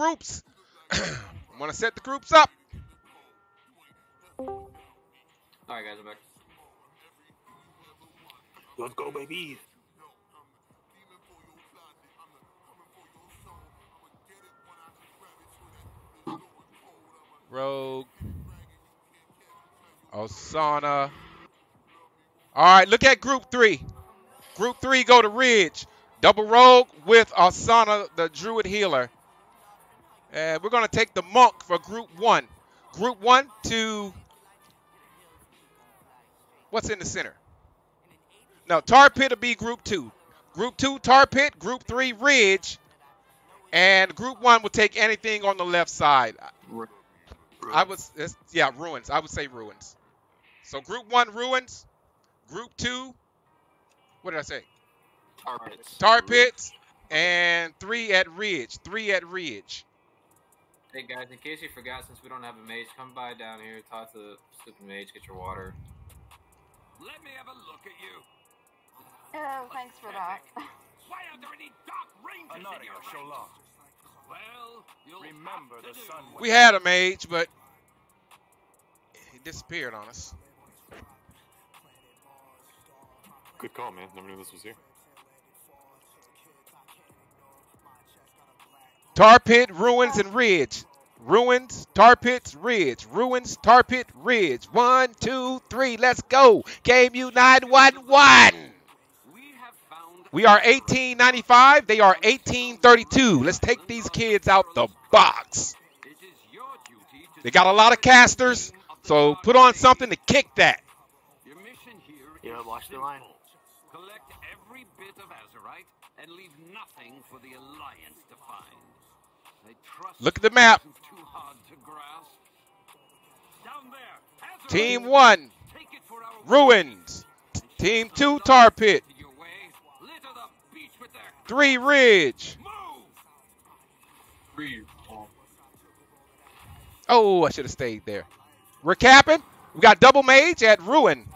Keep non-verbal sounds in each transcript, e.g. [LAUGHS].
groups. [COUGHS] I'm gonna set the groups up. All right, guys, I'm back. Let's go, baby. Rogue. Osana. All right, look at group three. Group three go to Ridge. Double Rogue with Osana, the Druid Healer. And we're going to take the Monk for group one. Group one to. What's in the center? No, Tar Pit will be group two. Group two, Tar Pit. Group three, Ridge. And group one will take anything on the left side. I was, yeah, ruins. I would say ruins. So group one, ruins. Group two, what did I say? Tar pits. Tar pits. And three at Ridge. Three at Ridge. Hey guys, in case you forgot, since we don't have a mage, come by down here, talk to the stupid mage, get your water. Let me have a look at you. Oh, thanks for that. Why are there any dark rangers in your ranks? Sholon. Well, you'll Remember have to the sun We had a mage, but he disappeared on us. Good call, man. Never knew this was here. Tar Pit, Ruins, and Ridge. Ruins, Tar Pits, Ridge. Ruins, Tar Pit, Ridge. One, two, three, let's go. KMU 911. We have found We are 1895. They are 1832. Let's take these kids out the box. It is your duty to They got a lot of casters, so put on something to kick that. Your mission here Yeah, is watch the line. Collect every bit of Azerite and leave nothing for the Alliance to find. Look at the map. Team one, Take it for our Ruins. Team two, Tar Pit. Your way. Litter the beach with their Three, Ridge. Oh, I should have stayed there. We're capping. We got double mage at Ruin.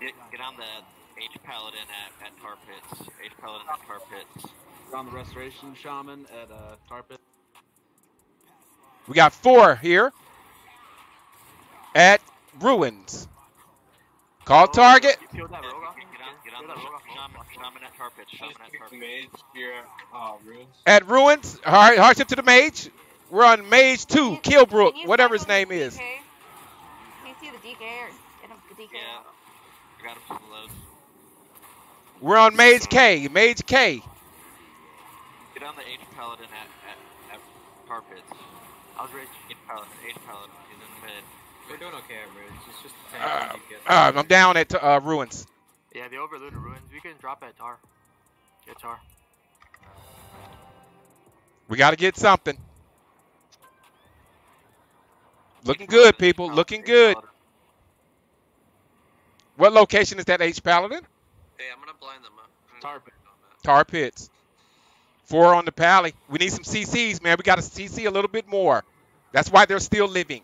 Get, get on the H Paladin at, at Tar Pits. H Paladin at Tar Pits. on the Restoration Shaman at uh, Tarpit. We got four here at Ruins. Call target. You killed that Yeah, rogue off? get, get on, get on Kill the that rogue off? shaman, shaman at Tar Pits. Shaman at Tar Pits. At Ruins. All right, hardship to the mage. We're on Mage 2, Can you- Killbrook, whatever his name is. Can you see the DK or the DK? Yeah. I got him loads. We're on Mage K, Mage K. Get on the H Paladin at, at, at Tar Pits. I was rich. Paladin, H Paladin. He's in the mid. We're doing okay, Ridge. It's just the Uh, tank. you get. uh, I'm down at uh, Ruins. Yeah, the overloaded ruins. We can drop at Tar. Get Tar. We got to get something. Looking good, people. Looking good. What location is that H Paladin? Hey, I'm gonna blind them up. Tar Pit. Tar Pits. Four on the pally. We need some CCs, man. We got to CC a little bit more. That's why they're still living.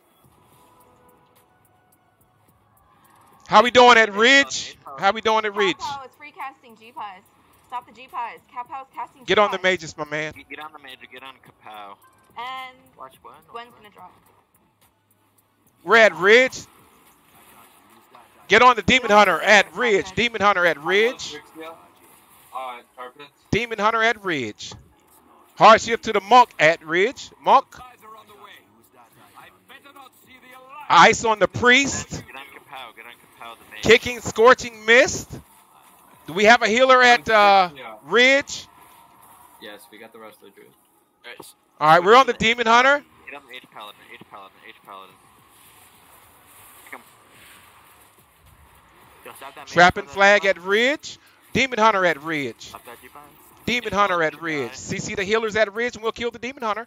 How we doing at Ridge? How we doing at Ridge? Capo is free casting G pies. Stop the G pies. Capo's casting. Get on the G-pies. mages, my man. Get, get on the major. Get on Kapow. And Watch Gwen. Gwen's gonna drop. We're at Ridge. Get on the Demon Hunter at Ridge. Demon Hunter at Ridge. Demon Hunter at Ridge. Hardship to the Monk at Ridge. Monk. Guys are on the way. I better not see the Alliance. Ice on the Priest. Get on Kapow. Get on Kapow the mage. Kicking Scorching Mist. Do we have a healer at uh, Ridge? Yes, we got the rest of the druids. Alright, All right, we're on the Demon Hunter. Get on the H Paladin. H Paladin. H Paladin. Come. Yo, stop that Trapping. Flag at Ridge. Demon Hunter at Ridge. Stop that G-Pine. Demon Hunter at Ridge. CC the healers at Ridge, and we'll kill the Demon Hunter.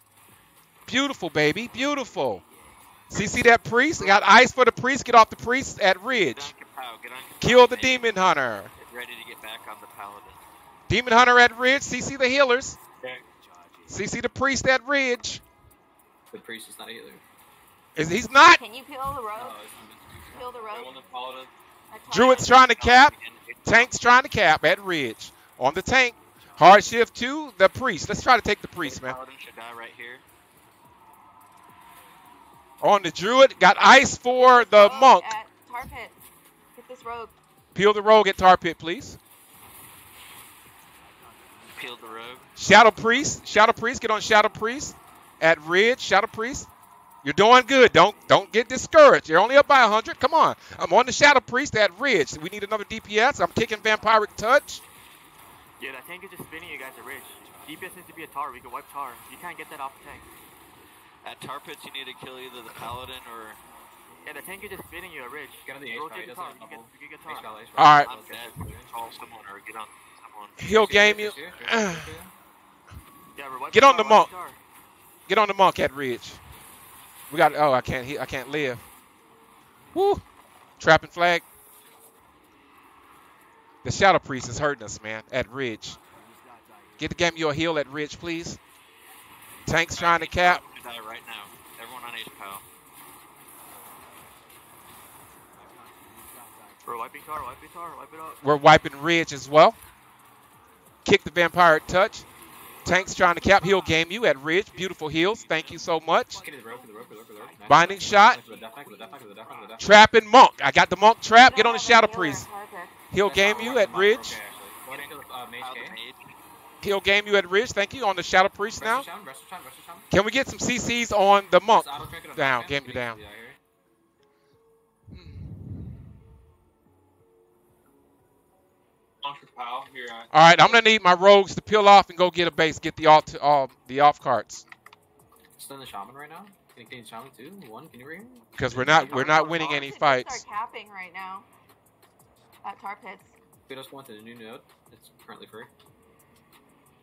Beautiful, baby. Beautiful. CC that priest. Got ice for the priest. Get off the priest at Ridge. Kapow. Get on Kapow Kill the mage. Demon Hunter. Get ready to get back on the Paladin. Demon Hunter at Ridge. CC the healers. CC the priest at Ridge. The priest is not a healer. Is he's not? Can you peel the road? It's- Peel the road. Druid's trying to cap. Tank's trying to cap at Ridge. On the tank. Hard shift to the priest. Let's try to take the priest, man. Paladin should die right here. On the druid, got ice for the Rogue monk. At tar pit. Get this rogue. Peel the rogue at tar pit, please. Peel the rogue. Shadow priest, shadow priest, get on shadow priest at ridge. Shadow priest, you're doing good. Don't don't get discouraged. You're only up by 100. Come on. I'm on the shadow priest at ridge. We need another DPS. I'm kicking vampiric touch. Yeah, that tank is just spinning you guys at Ridge. DPS needs to be a tar. We can wipe tar. You can't get that off the tank. At tar pits, you need to kill either the paladin or. Yeah, the tank is just spinning you at Ridge. Get on the H Rotate the He tar. doesn't have You bubble. can, you can get H tar. pal, H All pal. right. I'm dead. Call someone or get on someone. He'll game you. [CLEARS THROAT] Yeah, Get on the monk. Get on the monk at ridge. We got. Oh, I can't. he- I can't live. Woo. Trapping flag. The shadow priest is hurting us, man. At ridge. Get the game your heal at ridge, please. Tanks trying to cap die right now. Everyone on H-PAL. We're wiping car, wiping car, wipe it up. We're wiping Ridge as well. Kick the Vampire touch. Tank's trying to cap heel game you at Ridge. Beautiful heels. Thank you so much. Binding shot. Trapping Monk. I got the Monk trap. Get on the Shadow Priest. He'll game you at Ridge kill the, uh, mage Paladin K. mage. He'll game you at ridge. Thank you on the shadow priest Rest now. of Shaman, rest of Shaman, rest of Shaman. Can we get some CCs on the monk? Just auto drink on Down, Shaman. game you down. Yeah, I hear it. All right, I'm gonna need my rogues to peel off and go get a base, get the alt, uh, the off carts, Still in the shaman right now? Can you, can you shaman two? One? Can you bring him? because we're not we're not winning any We should just fights. Start capping right now. At tar pits. We just want the new node. It's currently free.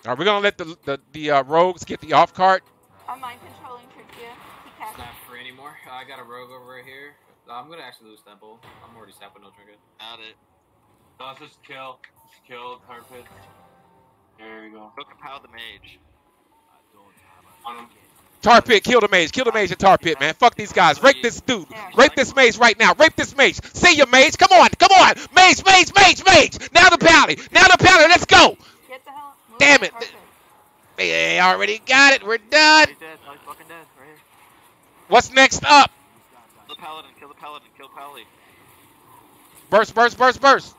All right, we're gonna let the the, the uh, rogues get the off cart. I'm mind controlling Trixia. He It's capped. not free anymore. I got a rogue over here. I'm gonna actually lose temple. I'm already sapped with no trinket. Out it. No, it's just kill. Just kill tar pit. There we go. Go compile the mage. On him. Tar pit, kill the mage, kill the mage at tar pit, man. Fuck these guys. Rape this dude. Rape this mage right now. Rape this mage. See your mage. Come on, come on. Mage, mage, mage, mage. Now the pally. Now the pally. Let's go. Get the hell. move Damn it. tar. They already got it. We're done. He's dead. No, he's fucking dead. Right here. What's next up? Kill the paladin. Kill the paladin. Kill Pally. Burst, burst, burst, burst.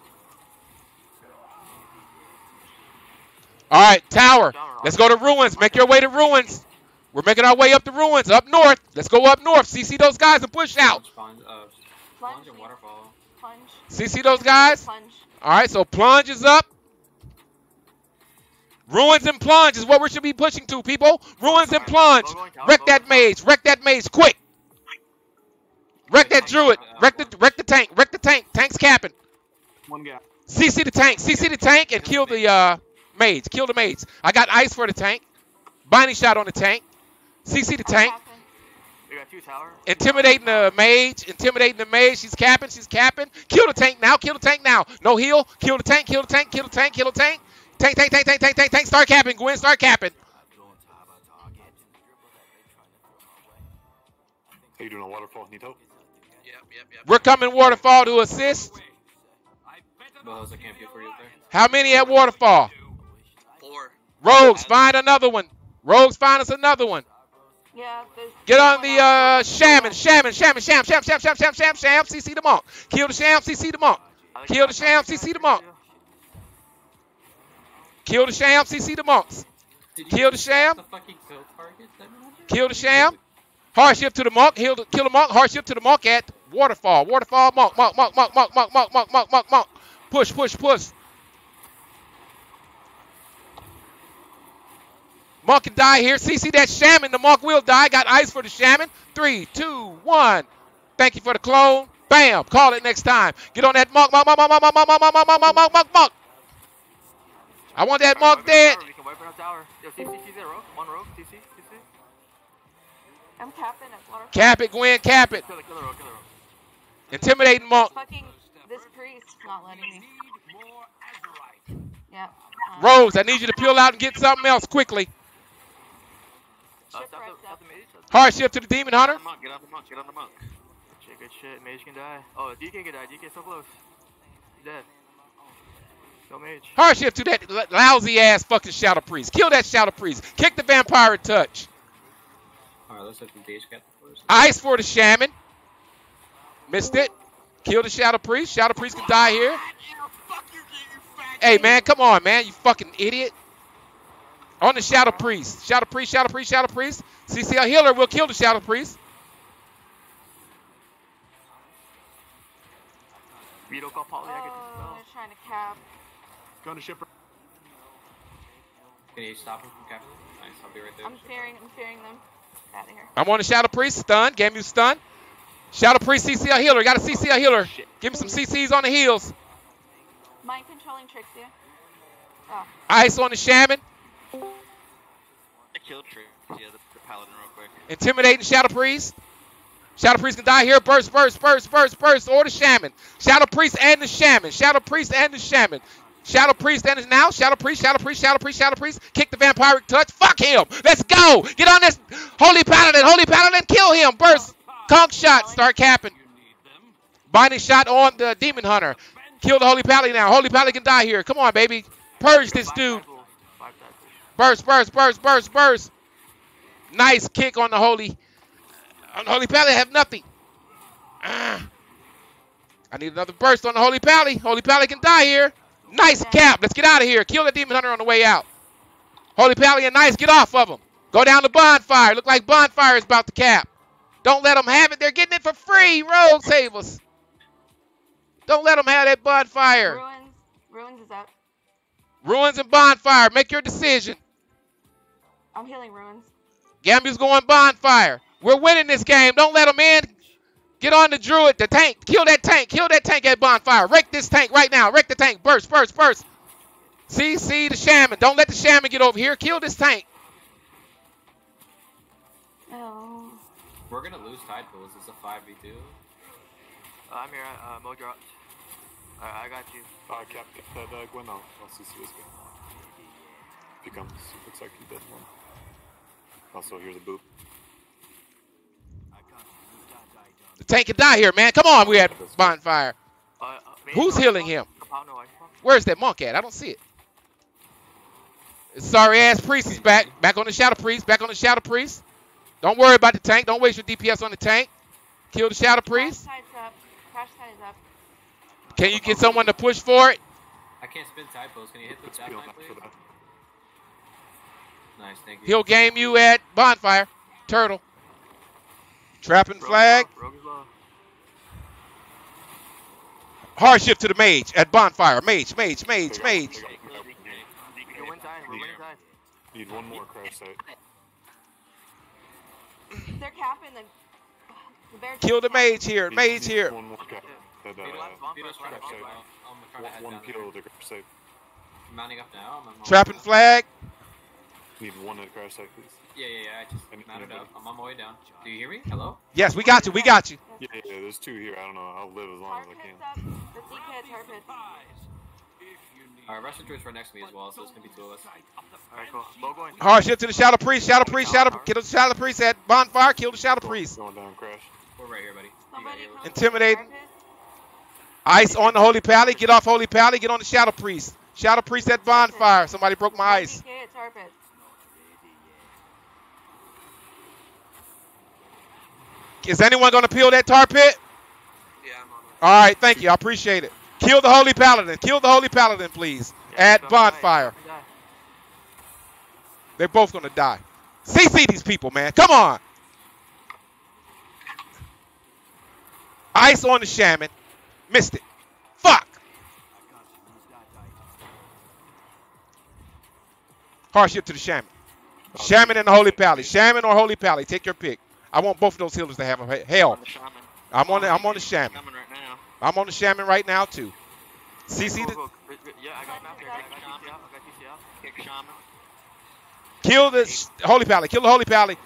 All right, tower. Let's go to ruins. Make your way to ruins. We're making our way up the ruins, up north. Let's go up north. CC those guys and push out. Plunge, uh, Plunge. plunge and waterfall. Plunge. CC those guys. Plunge. All right, so plunge is up. Ruins and plunge is what we should be pushing to, people. Ruins and plunge. Wreck that mage. Wreck that mage quick. Wreck that druid. Wreck the wreck the tank. Wreck the tank. Tank's capping. One guy. CC the tank. CC the tank and kill the uh, mage. Kill the mage. I got ice for the tank. Binding shot on the tank. CC the tank. Capping. Got two towers. Intimidating the mage. Intimidating the mage. She's capping. She's capping. Kill the tank now. Kill the tank now. No heal. Kill the tank. Kill the tank. Kill the tank. Kill the tank. Tank, tank, tank, tank, tank, tank, tank. Start capping. Gwen, start capping. How you doing on waterfall, Nito? Yep, yep, yep. We're coming waterfall to assist. I can't feel for you up. How many at waterfall? Four. Rogues, find another one. Rogues, find us another one. Yeah. Get on the uh, shaman, shaman, shaman, sham, sham, sham, sham, sham, sham, sham. CC the monk. Kill the sham. CC the monk. Kill the sham. CC the monk. Kill the sham. CC the monks. Kill the sham. The fucking kill target? Kill the sham. Hardship to the monk. Heal the, kill the monk. Hardship to the monk at waterfall. Waterfall. Monk. Monk. Monk. Monk. Monk. Monk. Monk. Monk. Monk. Monk. Monk. Push. Push. Push. Monk can die here. CC that shaman. The monk will die. Got ice for the shaman. Three, two, one. Thank you for the clone. Bam. Call it next time. Get on that monk. Monk. Monk. Monk. Monk. Monk. Monk. Monk. Monk. Monk. Monk. Monk. Monk. Monk. I want that monk dead. We can wipe it tower. Yo, CC, CC, that. One rogue. CC, CC. I'm capping at water. Cap it, Gwen. Cap it. Kill the, rogue, kill the rogue. Intimidating monk. Fucking this priest's not letting me. Yeah. Rose, I need you to peel out and get something else quickly. Uh, Shipwreck's stop up. the mage. Stop Hardship to the demon hunter. Get on the monk. Get on the monk. Get on the monk. the- Shit, good shit. Mage can die. Oh, DK can die. DK so close. He's dead. No mage. Hardship to that lousy ass fucking Shadow Priest. Kill that Shadow Priest. Kick the Vampire touch. Alright, let's look at the Dage Captain first. Ice for the Shaman. Missed it. Kill the Shadow Priest. Shadow Priest can die here. Hey, man, come on, man. You fucking idiot. On the Shadow Priest. Shadow Priest, Shadow Priest, Shadow Priest. CCL Healer will kill the Shadow Priest. Vito call Polly. I get the Oh, they're trying to cap. Going to shipper. Can you stop him from Captain? Nice, I'll be right there. I'm fearing. I'm fearing them. Out of here. I'm on the Shadow Priest. Stun. Game you stun. Shadow Priest, CCL Healer. Got a CCL Healer. Give him some CCs on the heels. Mind controlling tricks you. Oh, Ice on the Shaman. I killed Trix, yeah, the, the paladin real quick. Intimidating Shadow Priest. Shadow Priest can die here. Burst, burst, burst, burst, burst. Or the Shaman. Shadow Priest and the Shaman. Shadow Priest and the Shaman. Shadow Priest and now. Shadow Priest, Shadow Priest, Shadow Priest, Shadow Priest. Kick the vampiric touch. Fuck him. Let's go. Get on this Holy Paladin. Holy Paladin. Kill him. Burst. Conk shot. Start capping. Binding shot on the Demon Hunter. Kill the Holy Paladin now. Holy Paladin can die here. Come on, baby. Purge this dude. Burst, burst, burst, burst, burst. Nice kick on the holy. On the holy pally, have nothing. Ah. I need another burst on the holy pally. Holy pally can die here. Nice cap. Let's get out of here. Kill the demon hunter on the way out. Holy pally and nice. Get off of him. Go down to bonfire. Look like bonfire is about to cap. Don't let them have it. They're getting it for free. Road save us. Don't let them have that bonfire. ruins. Ruins is up. Ruins and bonfire. Make your decision. I'm healing ruins. Gambu's going bonfire. We're winning this game. Don't let them in. Get on the druid, the tank. Kill that tank. Kill that tank at bonfire. Wreck this tank right now. Wreck the tank. Burst, burst, burst. See, see the shaman. Don't let the shaman get over here. Kill this tank. Oh. We're gonna lose tide pools. It's a 5v2. Uh, I'm here. Uh, Mo dropped. I, I got you. Uh, Cap, get that uh, Gwen out. I'll see this guy. If he comes, looks like he did one. Also, here's a boop. The tank can die here, man. Come on. We're at bonfire. Uh, uh, Who's healing him? Kapow, no ice drop. Where's that monk at? I don't see it. Sorry ass priest is back. Back on the shadow priest. Back on the shadow priest. Don't worry about the tank. Don't waste your DPS on the tank. Kill the shadow priest. Crash tide's up. Crash tide is up. Can you get someone to push for it? I can't spin tide pools. Can you hit the Let's tap be on line, please? Nice, thank you. He'll game you at bonfire. Turtle. Trapping Rogue flag. low, Rogue is. Hardship to the mage at bonfire. Mage, mage, mage, They got- mage. got- got- We can win tide. We're winning tide. Need one more crash site. They're capping the. the bear Kill the mage here. Need- Mage need here. One more cap. That, uh, bonfire, Vito's trying to bonfire. kill. To head one kill to crash site. I'm mounting up now. I'm on my Trapping flag. Need one at crash site, please. Yeah, yeah, yeah. I just Any- mounted up. I'm on my way down. Do you hear me? Hello? Yes, we got you. We got you. Yeah, yeah, yeah, there's two here. I don't know. I'll live as long Tar as I can. up. The DK at tar pits. Alright, Russian druid's right next to me as well, so it's gonna be two of us. Alright, cool. Mo going. Hardship to the shadow priest. Shadow priest. Shadow. Kill the shadow priest at bonfire. Kill the shadow priest. Going down crash. We're right here, buddy. You got Somebody Intimidate. to the tar pits. Ice on the holy pally. Get off holy pally. Get on the shadow priest. Shadow priest at bonfire. Somebody broke my ice. DK at tar pits. Is anyone going to peel that tar pit? Yeah, I'm on All right. Thank you. I appreciate it. Kill the holy paladin. Kill the holy paladin, please. At bonfire. They're both going to die. CC these people, man. Come on. Ice on the shaman. Missed it. Fuck. Hardship to the shaman. Shaman and the holy pally. Shaman or holy pally. Take your pick. I want both of those healers to have a hell. On the shaman. I'm on the, I'm on the shaman. Shaman right now. I'm on the shaman right now too. CC the. Yeah, I got. I got. I got shaman. kill the holy pally. Kill the holy pally.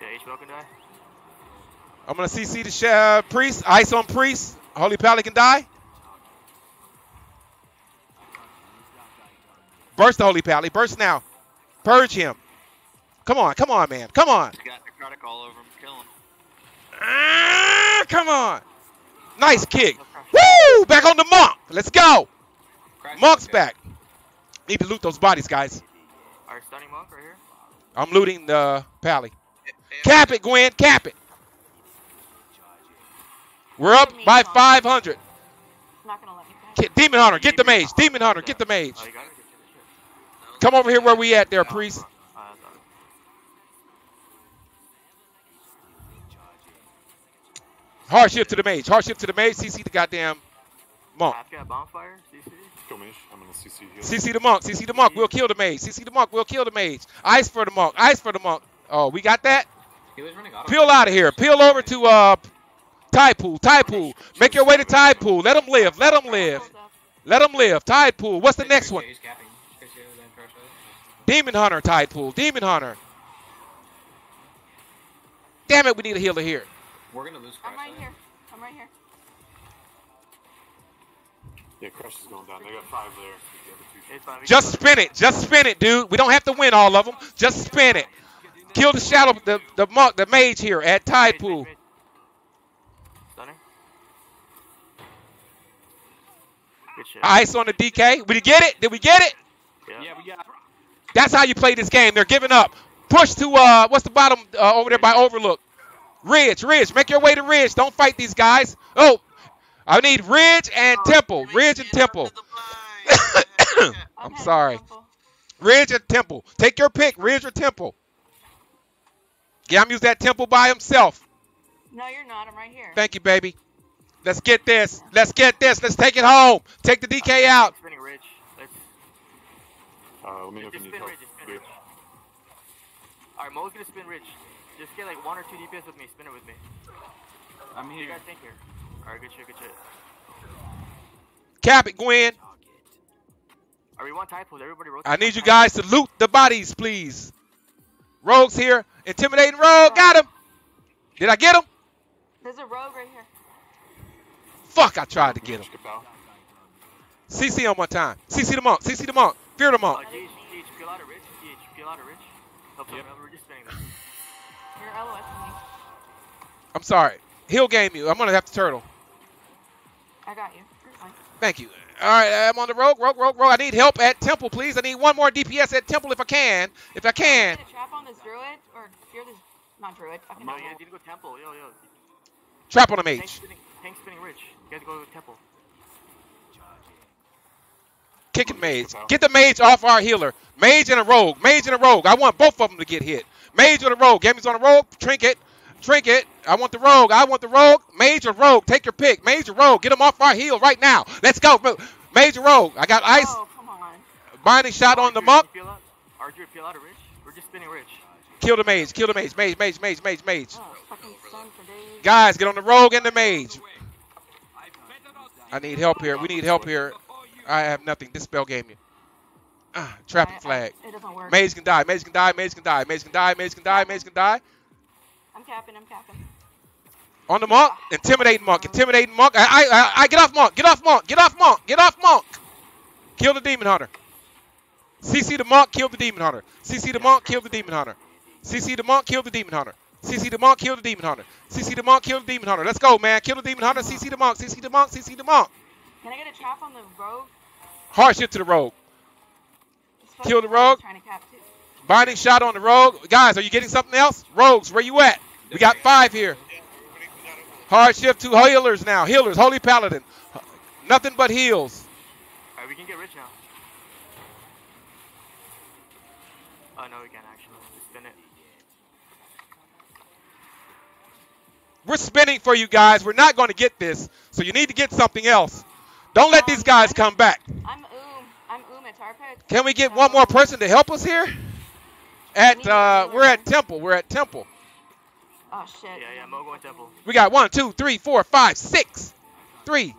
Yeah, can die. I'm gonna CC the uh, priest. Ice on priest. Holy pally can die. Burst the holy pally. Burst now. Purge him. Come on, come on, man. Come on. He's got necrotic all over him. Kill him. Ah, come on. Nice kick. Woo! Back on the monk. Let's go. Crash Monk's back. Need to loot those bodies, guys. Alright, stunning monk right here. I'm looting the pally. Cap it, Gwen. Cap it. We're up by 500. I'm not gonna let me back. Ki- Demon Hunter, get the mage. Demon Hunter, get the mage. Oh, you got it? Good shit, good shit. Come over here where we at there, priest. Hard shift to the mage. Hard shift to the mage. CC the goddamn monk. I've got bonfire. CC. Go mage. I'm gonna CC here. CC the monk. CC the monk. We'll kill the mage. CC the monk. We'll kill the mage. Ice for the monk. Ice for the monk. Oh, we got that? He was running auto. Peel out of here. Peel over to uh Tide Pool. Tide Pool. Make your way to Tide Pool. Let them live. Let them live. Let them live. Tide Pool. What's the next one? He's capping. Chris, you have that crush out. Demon Hunter. Tide Pool. Demon Hunter. Damn it, we need a healer here. We're gonna lose crash. I'm right out. here. I'm right here. Yeah, Crush is going down. They got five there. The other two- It's fine. we Just spin it. Just spin it, dude. We don't have to win all of them. Just spin it. Kill the shadow, the the monk, the mage here at Tide Mid, Pool. mid, mid. Stunning. Good shit. Ice on the DK. Did we get it? Did we get it? yeah. Yeah, we got. That's how you play this game. They're giving up. Push to uh, what's the bottom uh, over there by Overlook? Ridge, Ridge. Make your way to Ridge. Don't fight these guys. Oh, I need Ridge and Temple. Ridge and Temple. [COUGHS] I'm heading sorry. Temple. Ridge and Temple. Take your pick. Ridge or Temple. Yeah, I'm using that Temple by himself. No, you're not. I'm right here. Thank you, baby. Let's get this. Let's get this. Let's take it home. Take the DK out. Spinning ridge. Let's. Uh, let me know if you Just need spin help. ridge. Spin ridge. Alright, Mo's gonna spin ridge. Just get like one or two DPS with me. Spin it with me. I'm What do you here. guys think here? Alright, good shit. Good shit. Cap it, Gwen. Alright, we want tide pools. Everybody rotate. I need you guys to loot the bodies, please. Rogue's here. Intimidating Rogue. Got him. Did I get him? There's a rogue right here. Fuck, I tried to get him. CC on one time. CC the monk. CC the monk. Fear the Uh, monk. GH, GH, peel out a ridge. GH, peel out a ridge. Help yep. We're LOS me. I'm sorry. He'll game you. I'm going to have to turtle. I got you. Thank you. All right, I'm on the rogue, rogue, rogue, rogue. I need help at Temple, please. I need one more DPS at Temple if I can. If I can. Get a trap on this druid or fear this not druid. Fucking No, hell. you need to go temple. Yo, yo. Trap on the Tank mage. spinning, tank spinning ridge. You guys go to temple. Kicking mage. Get the mage off our healer. Mage and a rogue. Mage and a rogue. I want both of them to get hit. Mage or the rogue. Gammy's on the rogue. Trinket. Trinket. I want the rogue. I want the rogue. Mage or rogue. Take your pick. Mage or rogue. Get him off our heel right now. Let's go. Mage or rogue. I got ice. Oh, come on. Binding shot on the Archer, monk. can you Peel out. Archer, peel out a rich. We're just spinning rich. Kill the mage. Kill the mage. Mage, mage, mage, mage, mage. Oh, fucking stun for days. Guys, get on the rogue and the mage. I need help here. We need help here. I have nothing. This spell gave Ah, trapping I- I- flag. It doesn't work. Mage can die. Mage can die. Mage can die. Mage can die. Mage can die. Mage can die. I'm capping. I'm capping. On the monk. Intimidating monk. Intimidating monk. I, I, I, I get off monk. Get off monk. Get off monk. Get off monk. Kill the demon hunter. CC the monk. Kill the demon hunter. CC the monk. Kill the demon hunter. CC the monk. Kill the demon hunter. CC the monk. Kill the demon hunter. CC the monk. Kill the demon hunter. Let's go, man. Kill the demon hunter. CC the monk. CC the monk. CC the monk. Can I get a trap on the rogue? Hard shit to the rogue. This fucking Kill the rogue rogue. is Trying to cap too. Binding shot on the rogue. Guys, are you getting something else? Rogues, where you at? We got five here. Hard shift to healers now. Healers, Holy Paladin. Nothing but heals. Alright, we can get rich now. Oh, no, we can't actually. Just spin it. We're spinning for you guys. We're not going to get this, so you need to get something else. Don't let um, these guys come back. I'm oom. I'm oom at tar pit. Can we get one more person to help us here? At uh, we're at Temple. We're at Temple. Oh shit. Yeah, yeah, Mo going temple. We got one, two, three, four, five, six, three.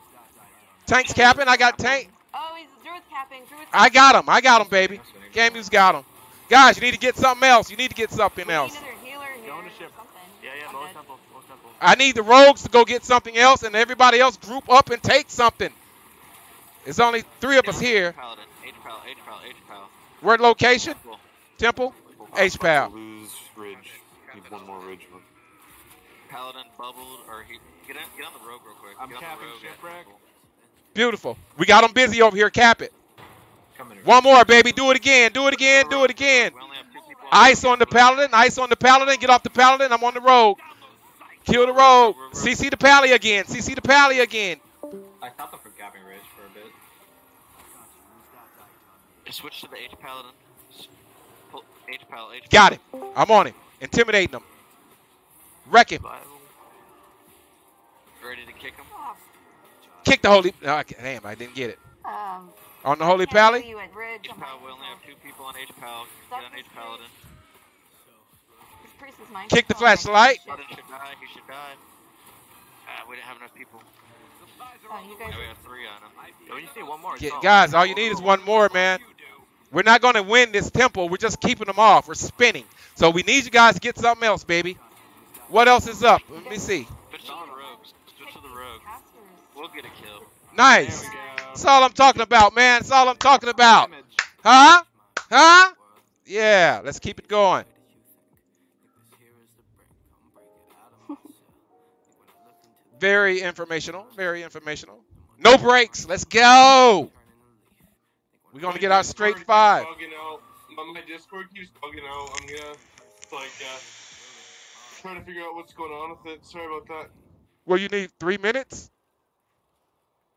Tanks capping. I got tank. Oh, he's druid's capping. Druid's I got him. I got him, baby. Gamu's got him. Guys, you need to get something else. You need to get something else. another healer here. Going to or ship. Something. Yeah, yeah, I'm Mo's dead. temple. Mo's temple. I need the rogues to go get something else, and everybody else group up and take something. It's only three of us here. Paladin. H pal, H pal, H pal. Word location? Temple? H-Pal. Lose ridge. Need one more ridge. Paladin bubbled, or he get on get on the rogue real quick. I'm get on capping the rogue shipwreck. Beautiful. We got them busy over here. Cap it. One more, baby. Do it again. Do it again. Do it again. We only have two people Ice on the paladin. Ice on the paladin. Get off the paladin. I'm on the rogue. Kill the rogue. CC the pally again. CC the pally again. I stopped them from capping Ridge for a bit. Just switch to the H Paladin. H Pal. H Got it. I'm on him. Intimidating them. Wreck him. Ready to kick him? Oh, Kick the holy. Oh, okay, damn, I didn't get it. um, On the holy pally. You at Ridge. H I'm Pal. We only have two people on H Pal. Get on H Paladin. This priest is mine. Kick the Oh, flashlight. shit. Paladin should die. He should die. Ah, we didn't have enough people. Oh, you guys Now we have three on him. Yeah, when you say one more, Get, guys, all you need is one more, man. We're not going to win this temple. We're just keeping them off. We're spinning. So we need you guys to get something else, baby. What else is up? Let me see. Switch to rogues. Switch to the rogue. We'll get a kill. Nice. There we go. That's all I'm talking about, man. That's all I'm talking about. Huh? Huh? Yeah, let's keep it going. Very informational. Very informational. No breaks. Let's go. We're going to get our straight five. out. My, my Discord keeps bugging out. I'm gonna like uh, trying to figure out what's going on with it. Sorry about that. Well, you need three minutes?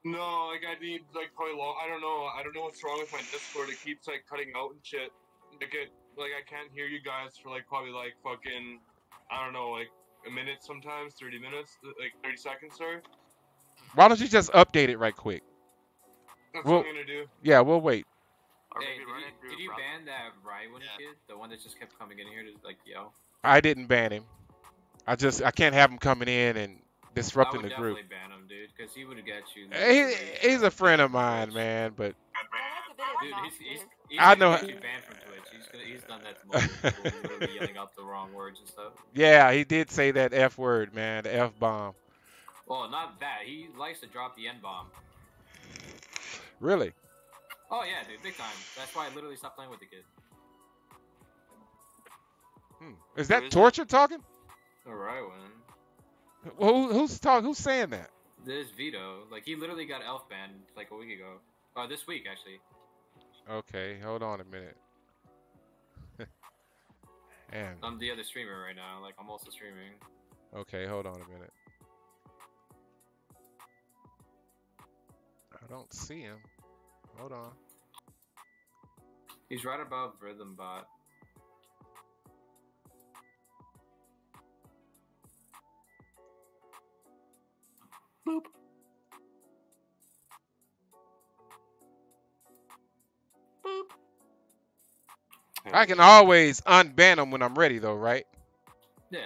No, like I need like probably long. I don't know. I don't know what's wrong with my Discord. It keeps like cutting out and shit. Like it, like I can't hear you guys for like probably like fucking, I don't know, like a minute sometimes, thirty minutes, like thirty seconds. Sorry. Why don't you just update it right quick? That's Well- what I'm gonna do. Yeah, we'll wait. Hey, did you, did you Rob- ban that Rhywyn Yeah. kid? The one that just kept coming in here to like yell? I didn't ban him. I just I can't have him coming in and I disrupting would the group. definitely ban him, dude, because he would have got you. He, he's a friend of mine, man, but Well, that's a bit Dude, he's, he's, he's I know- get banned from Twitch. He's, gonna, he's done that to multiple people, literally yelling out the wrong words and stuff. [LAUGHS] yeah, he did say that F word, man, the F bomb. Well, not that. He likes to drop the N bomb. Really? Oh yeah, dude, big time. That's why I literally stopped playing with the kid. Hmm. Is Who that is it? torture talking? The Rhywyn. Well, who, who's talking? Who's saying that? This Vito, like he literally got elf banned like a week ago. Oh, this week actually. Okay, hold on a minute. [LAUGHS] and I'm the other streamer right now. Like I'm also streaming. okay, hold on a minute. I don't see him. Hold on. He's right above Rythm Bot. Boop. I can always unban him when I'm ready, though, right? Yeah,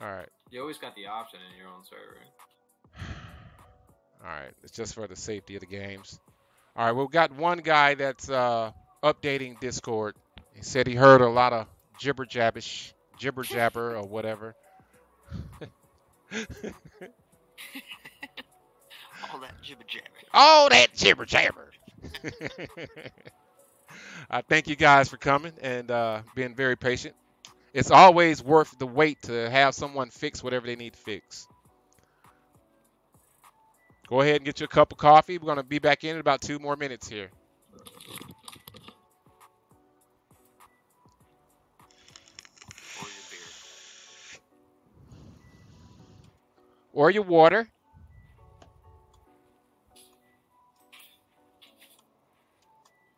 All right. you always got the option in your own server. All right, it's just for the safety of the games. All right, we've got one guy that's uh, updating Discord. He said he heard a lot of jibber jabbish, jibber jabber or whatever. [LAUGHS] All that jibber jabber. All that jibber jabber. I thank you guys for coming and uh, being very patient. It's always worth the wait to have someone fix whatever they need to fix. Go ahead and get you a cup of coffee. We're going to be back in in about two more minutes here. Or your beer. Or your water.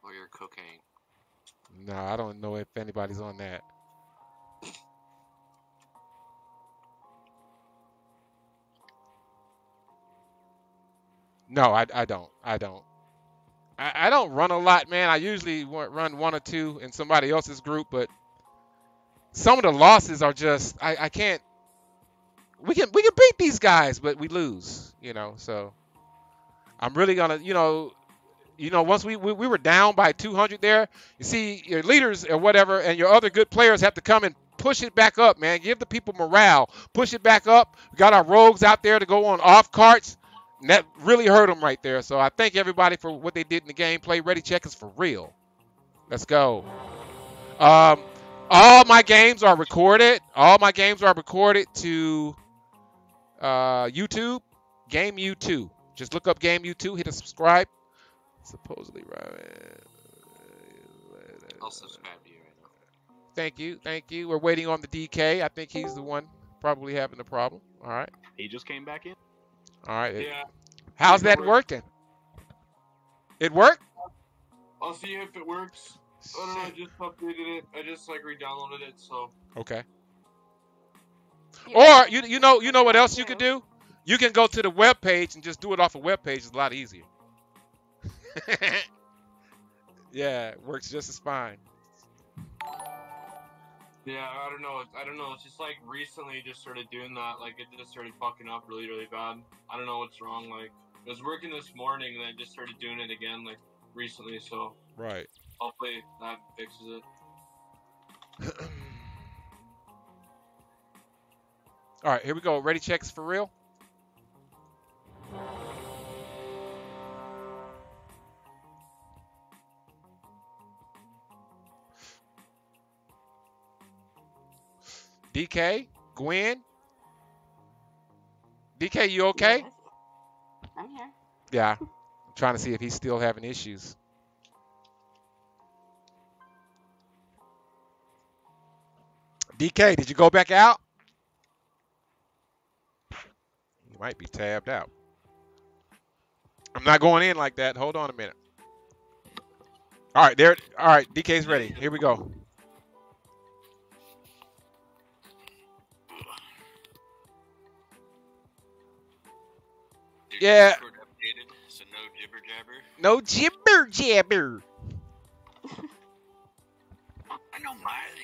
Or your cocaine. No, I don't know if anybody's on that. No, I, I don't. I don't. I, I don't run a lot, man. I usually run one or two in somebody else's group, but some of the losses are just I, I can't. We can we can beat these guys, but we lose. You know, so I'm really gonna you know you know, once we, we, we were down by 200 there, you see your leaders or whatever, and your other good players have to come and push it back up, man. Give the people morale. Push it back up. We got our rogues out there to go on off carts. And that really hurt them right there. So I thank everybody for what they did in the gameplay. Ready check is for real. Let's go. Um, all my games are recorded. All my games are recorded to Uh, YouTube, GameUtoo. Just look up GameUtoo, hit a subscribe. Supposedly, right. I'll subscribe to you right now. Thank you, thank you. We're waiting on the DK. I think he's the one probably having the problem. All right, He just came back in. All right. Yeah. How's that It working? It worked? I'll see if it works. I don't know. I just updated it. I just like re-downloaded it. So Okay. You- Or you you know you know what else you could do? You can go to the web page and just do it off a web page. It's a lot easier. [LAUGHS] yeah, it works just as fine. Yeah, I don't know. I don't know. It's just like recently just started doing that. Like it just started fucking up really, really bad. I don't know what's wrong. Like it was working this morning and then just started doing it again like recently. So Right. hopefully that fixes it. [CLEARS THROAT] All right, here we go. Ready checks for real? DK, Gwen. DK, you okay? Yes. I'm here. Yeah. [LAUGHS] I'm trying to see if he's still having issues. DK, did you go back out? You might be tabbed out. I'm not going in like that. Hold on a minute. All right, there. All right, DK's ready. Here we go. Yeah. Updated, so no jibber jabber. No jibber jabber. [LAUGHS] I know Mike.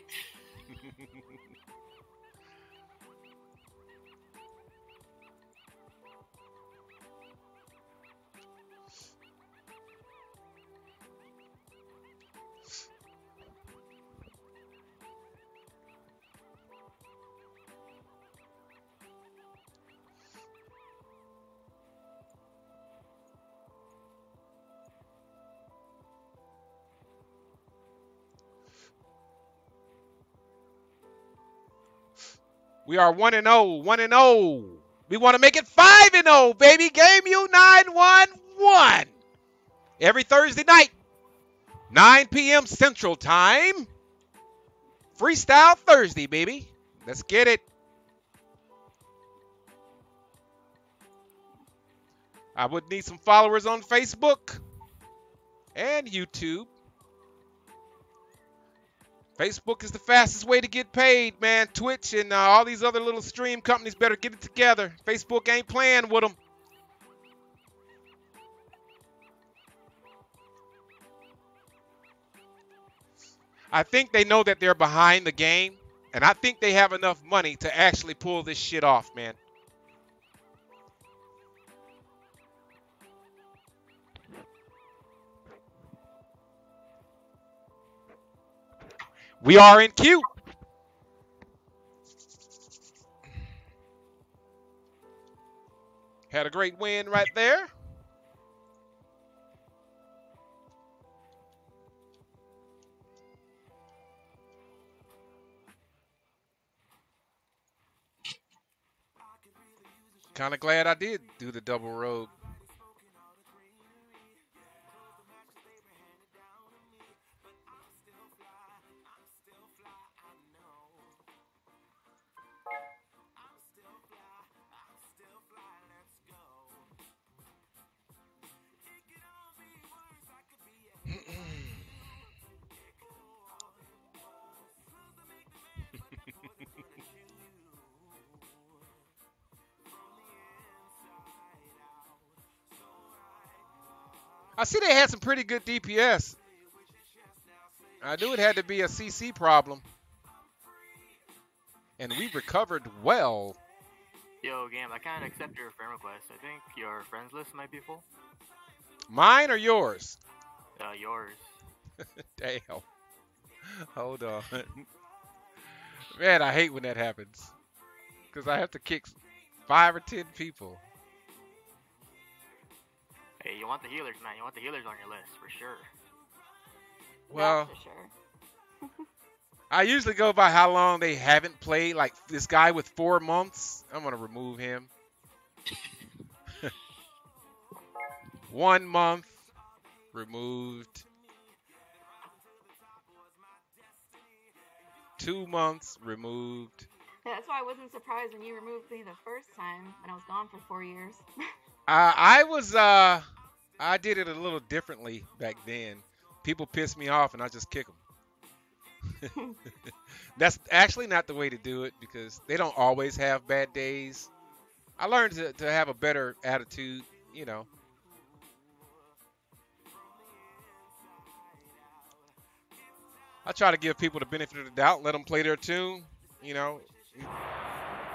We are 1 and 0, 1 and 0. We want to make it 5 and 0, baby. GameU 911. Every Thursday night, 9 p.m. Central Time. Freestyle Thursday, baby. Let's get it. I would need some followers on Facebook and YouTube. Facebook is the fastest way to get paid, man. Twitch and uh, all these other little stream companies better get it together. Facebook ain't playing with them. I think they know that they're behind the game, and I think they have enough money to actually pull this shit off, man. We are in queue. Had a great win right there. Kind of glad I did do the double rogue. I see they had some pretty good DPS. I knew it had to be a CC problem. And we recovered well. Yo, game, I can't accept your friend request. I think your friends list might be full. Mine or yours? Uh, yours. [LAUGHS] Damn. Hold on. Man, I hate when that happens. Because I have to kick five or ten people. Hey, you want the healers, man. You want the healers on your list for sure. Well, for sure. [LAUGHS] I usually go by how long they haven't played. Like this guy with four months, I'm gonna remove him. [LAUGHS] One month removed. Two months removed. Yeah, that's why I wasn't surprised when you removed me the first time and I was gone for four years. [LAUGHS] Uh, I was uh, I did it a little differently back then. People piss me off and I just kick them. [LAUGHS] [LAUGHS] That's actually not the way to do it because they don't always have bad days. I learned to, to have a better attitude, you know. I try to give people the benefit of the doubt, let them play their tune, you know.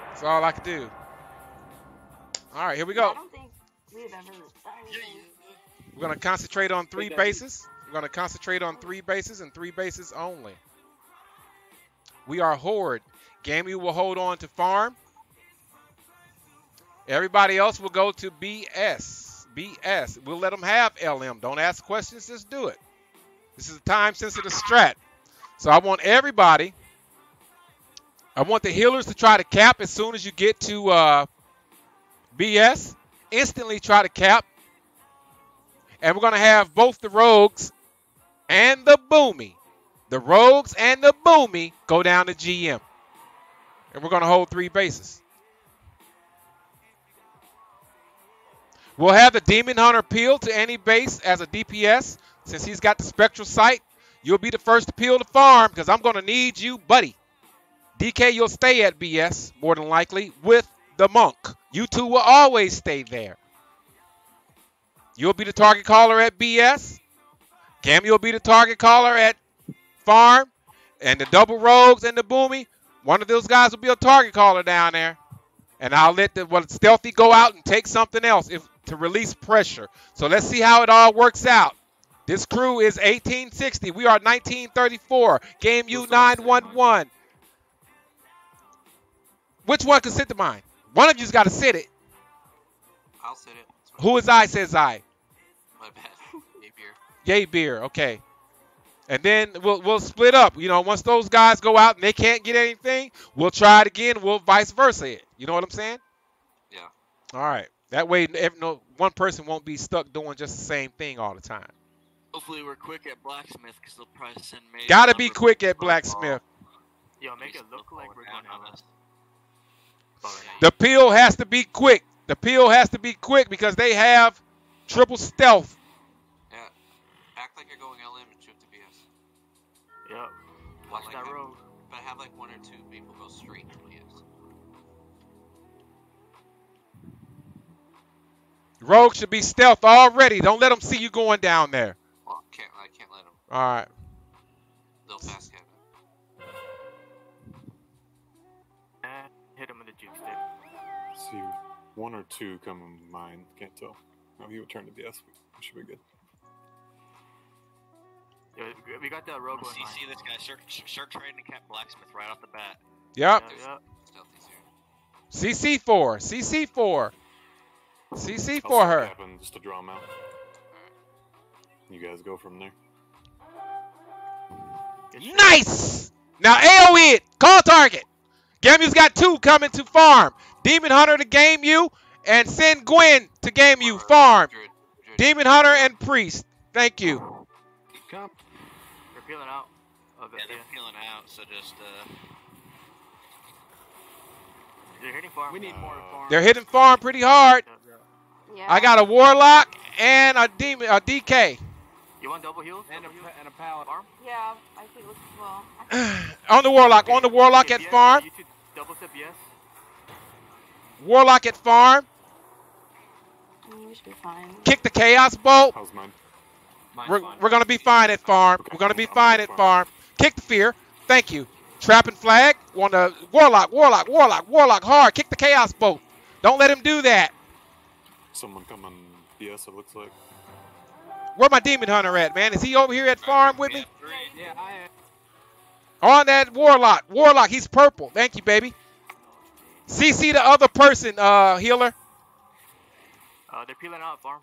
That's all I could do. All right, here we go. We're going to concentrate on three bases. We're going to concentrate on three bases and three bases only. We are Horde. Gammy will hold on to farm. Everybody else will go to BS. BS. We'll let them have LM. Don't ask questions, just do it. This is a time sensitive strat. So I want everybody. I want the healers to try to cap as soon as you get to uh, BS. Instantly try to cap. And we're going to have both the rogues and the boomy. The rogues and the boomy go down to GM. And we're going to hold three bases. We'll have the Demon Hunter peel to any base as a DPS. Since he's got the Spectral Sight, you'll be the first to peel the farm because I'm going to need you, buddy. DK, you'll stay at BS, more than likely, with the Monk. You two will always stay there. You'll be the target caller at BS. Cam, you'll be the target caller at Farm. And the double rogues and the boomy, one of those guys will be a target caller down there. And I'll let the well, stealthy go out and take something else if to release pressure. So let's see how it all works out. This crew is 1860. We are 1934. GameU 911. Which one can sit the mine? One of you's got to sit it. I'll sit it. Who is I? Says I. My bad. [LAUGHS] Napier. Yay beer. Okay. And then we'll we'll split up. You know, once those guys go out and they can't get anything, we'll try it again. We'll vice versa it. You know what I'm saying? Yeah. All right. That way, ev- no one person won't be stuck doing just the same thing all the time. Hopefully we're quick at blacksmith because they'll probably send me. Gotta be quick at blacksmith. Yo, make it look like we're going on to us. The peel has to be quick. The peel has to be quick because they have triple stealth. Yeah. Act like you're going LM and shift to BS. Yep. Watch like that have- road. But have like one or two people go straight to BS. Rogue should be stealth already. Don't let them see you going down there. Well, can't I can't let them. All right. They'll fast one or two come in mine. Can't tell. Oh, he would turn to BS. We should be good. Yo, we got that rogue going line. CC this guy. Start, start trying to cap blacksmith right off the bat. Yep. Yeah, yeah. Stealthy's here. CC4. CC4. CC I'll for her. capping just to draw him out. Mm. You guys go from there. Nice. Now AOE it. Call target. Gamu's got two coming to farm. Demon Hunter to game you and send Gwen to game you farm. Druid, Druid. Demon Hunter and Priest. Thank you. Come. They're peeling out. Of it, Yeah, they're yeah. peeling out. So just uh. They're hitting farm. We need more farm. They're hitting farm pretty hard. Yeah, yeah. Yeah. I got a Warlock and a Demon, a DK. You want double heal? And a, Double heals? and a pallet. Farm? Yeah, I think it looks well. [SIGHS] On the Warlock. On the Warlock at Yeah, farm. You two double step yes. Warlock at farm. think we should be fine. Kick the Chaos Bolt. How's mine? Mine's We're, fine. we're gonna be fine at farm. We're gonna be fine at farm. Kick the fear. Thank you. Trap and flag on the warlock, warlock, warlock, warlock hard. Kick the chaos bolt. Don't let him do that. Someone coming Yes, It looks like. Where my demon hunter at, man? Is he over here at farm with me? Yeah, I am. On that warlock, warlock. He's purple. Thank you, baby. CC the other person, uh, healer. Uh, they're peeling out farm.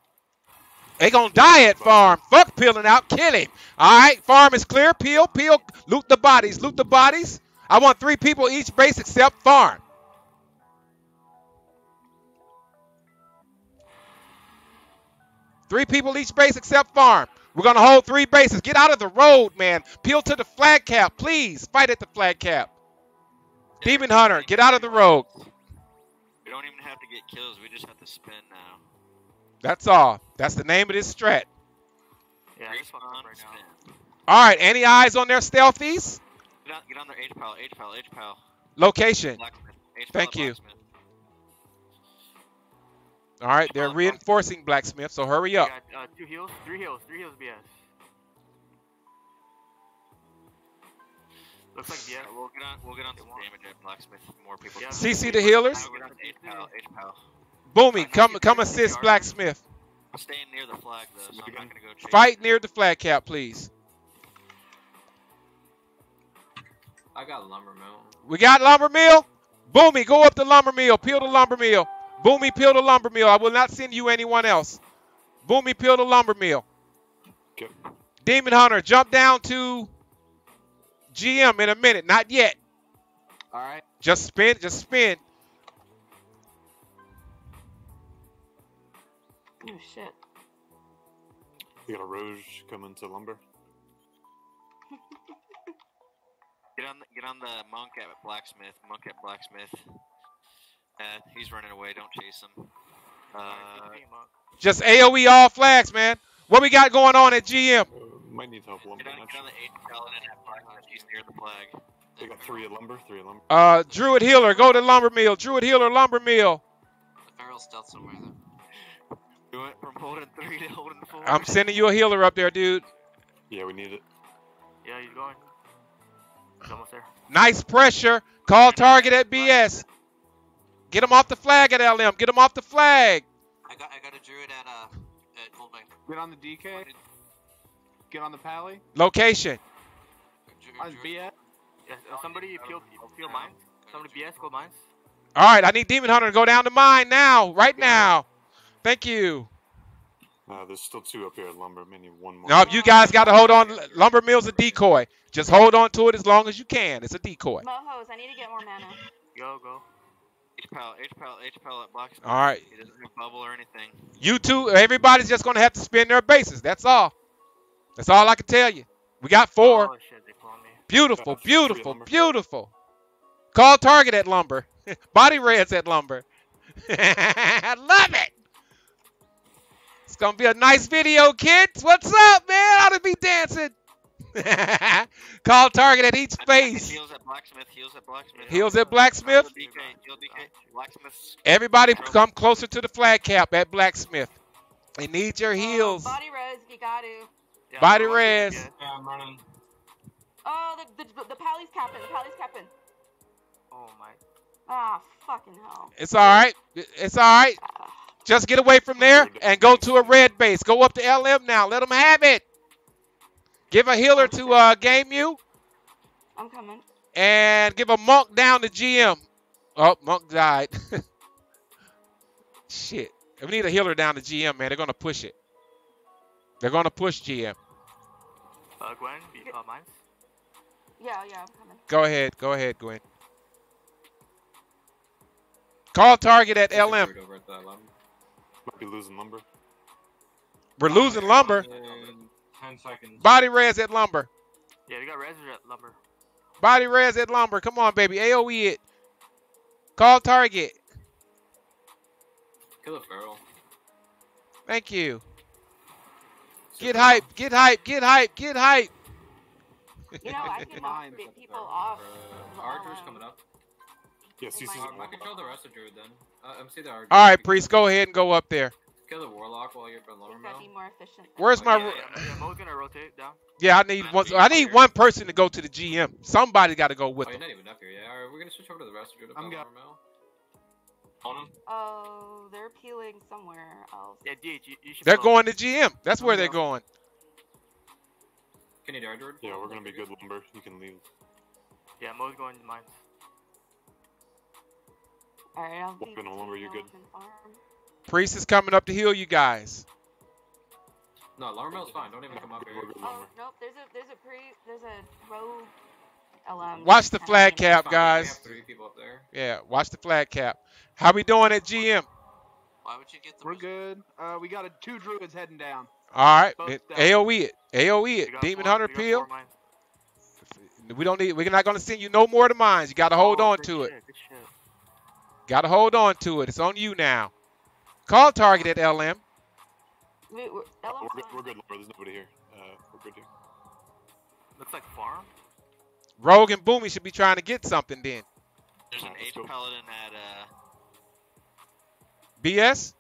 They gonna die at farm. Fuck peeling out. Kill him. All right. Farm is clear. Peel, peel. Loot the bodies. Loot the bodies. I want three people each base except farm. Three people each base except farm. We're gonna hold three bases. Get out of the road, man. Peel to the flag cap, please. Fight at the flag cap. Demon Hunter, get out of the road. We don't even have to get kills. We just have to spin now. That's all. That's the name of this strat. Yeah, I just fucked Respawn, up right now. All right. Any eyes on their stealthies? Get on, get on their H pal, H pal, H pal. Location. Blacksmith. H Thank you. Blacksmith. All right. They're reinforcing blacksmith, so hurry up. got uh, two heals, three heals, three heals BS. Looks like Yeah, we'll get on. We'll get on some damage at blacksmith. More people. Yeah. CC the healers. Now we'll get on H pal, H pal. Boomy, come come assist blacksmith. I'm staying near the flag though, so I'm not gonna go chase. Fight near the flag cap, please. I got lumber mill. We got lumber mill. Boomy, go up the lumber mill. Peel the lumber mill. Boomy, peel the lumber mill. I will not send you anyone else. Boomy, peel the lumber mill. Okay. Demon Hunter, jump down to GM in a minute. Not yet. All right. Just spin. Just spin. Oh shit. You got a Rouge coming to lumber. [LAUGHS] Get on, the, get on the monk at blacksmith. Monk at blacksmith. Uh, he's running away. Don't chase him. Uh, Just AOE all flags, man. What we got going on at GM? Uh, might need help lumber. get on, Not get on sure. the H paladin at blacksmith. He's near the flag. They got three at lumber, three at lumber. Uh, Druid Healer, go to lumber mill. Druid Healer, lumber mill. The Feral stealth somewhere though. We went from holding three to holding four. I'm sending you a healer up there, dude. Yeah, we need it. Yeah, he's going. He's almost there. Nice pressure. Call target at BS. Get him off the flag at LM. Get him off the flag. I got I got a druid at uh at Coldbank. Get on the DK. Get on the pally. Location. On BS. Yes, somebody peel, peel mines. Somebody BS, gold mines. All right, I need Demon Hunter to go down to mine now, right now. Thank you. Uh, there's still two up here at lumber. Maybe one more. No, you guys got to hold on. Lumber mill's a decoy. Just hold on to it as long as you can. It's a decoy. Mohos, I need to get more mana. Go, go. H pal, H pal, H pal at blacksmith. All right. He doesn't have bubble or anything. You two, everybody's just going to have to spin their bases. That's all. That's all I can tell you. We got four. Oh shit, they cloned me. Beautiful, Got beautiful, beautiful. Call target at lumber. [LAUGHS] Body reds at lumber. [LAUGHS] I love it. It's gonna be a nice video, kids. What's up, man? I ought to be dancing. [LAUGHS] Call target at each space. Heals at blacksmith. Heals at blacksmith. Heals at blacksmith. Heal DK. Heal Everybody come closer to the flag cap at blacksmith. They need your oh, heals. Body rose you got to. Yeah, Body I'm watching res. BS. Yeah, I'm running. Oh, the the, the pally's capping. The pally's capping. Oh my. Ah, fucking hell. It's all right. It's all right. Ah, Just get away from there and go to a red base. Go up to LM now. Let them have it. Give a healer to uh, game you I'm coming. and give a monk down to GM. Oh, monk died. [LAUGHS] Shit. We need a healer down to GM, man. They're gonna push it. They're gonna push GM. Uh, Gwen, be, uh, mines. Yeah, yeah, I'm coming. Go ahead. Go ahead, Gwen. Call target at LM. over at that. Might be losing lumber. We're losing lumber. In ten seconds. Body res at lumber. Yeah, we got res at lumber. Body res at lumber. Come on, baby. AOE it. Call target. Kill a feral. Thank you. Get hype. Get hype. Get hype. Get hype. [LAUGHS] You know, I can knock Mine. people off. Uh, Archer's coming up. Yeah, CC's my- Um, I can kill the resto druid then. Uh, I'm the Archer. All right, priest. Go ahead and go up there. Kill the warlock while you're from lower Think be mill. more efficient. Where's my? Yeah, yeah, yeah, gonna rotate down. Yeah, I need one. I need one person to go to the GM. Somebody got to go with Oh, you're them. not even up here. Yeah, alright, we're gonna switch over to the resto druid. I'm at go- lower mill. On him. Oh, they're peeling somewhere else. Yeah, DH, you, you should. They're pull going to GM. That's where they're going. Can you dare druid? Yeah, we're gonna be good lumber. You can leave. Yeah, Mo's going to mines. Alright, I'll be. Walking all over, you're good. farm. Priest is coming up to heal you guys. No, lower mill's fine. Don't even come up here. Oh nope, there's a there's a pre there's a rogue LM. Watch the flag cap, Fine, We guys. have three people up there. Yeah, watch the flag cap. How we doing at GM? Why would you get the? We're good. Uh, we got a, two druids heading down. All right, Both. AOE it. AOE it. Demon four- Hunter peel. We don't need. We're not gonna send you no more of the mines. You gotta hold Oh, on to it. shit, good shit. Gotta hold on to it. It's on you now. Call target at LM. We, we're, we're, good, fine. we're good, Lumber. There's nobody here. Uh, we're good here. Looks like farm. Rogue and Boomy should be trying to get something then. There's an Alright, let's Age go. Paladin at uh BS.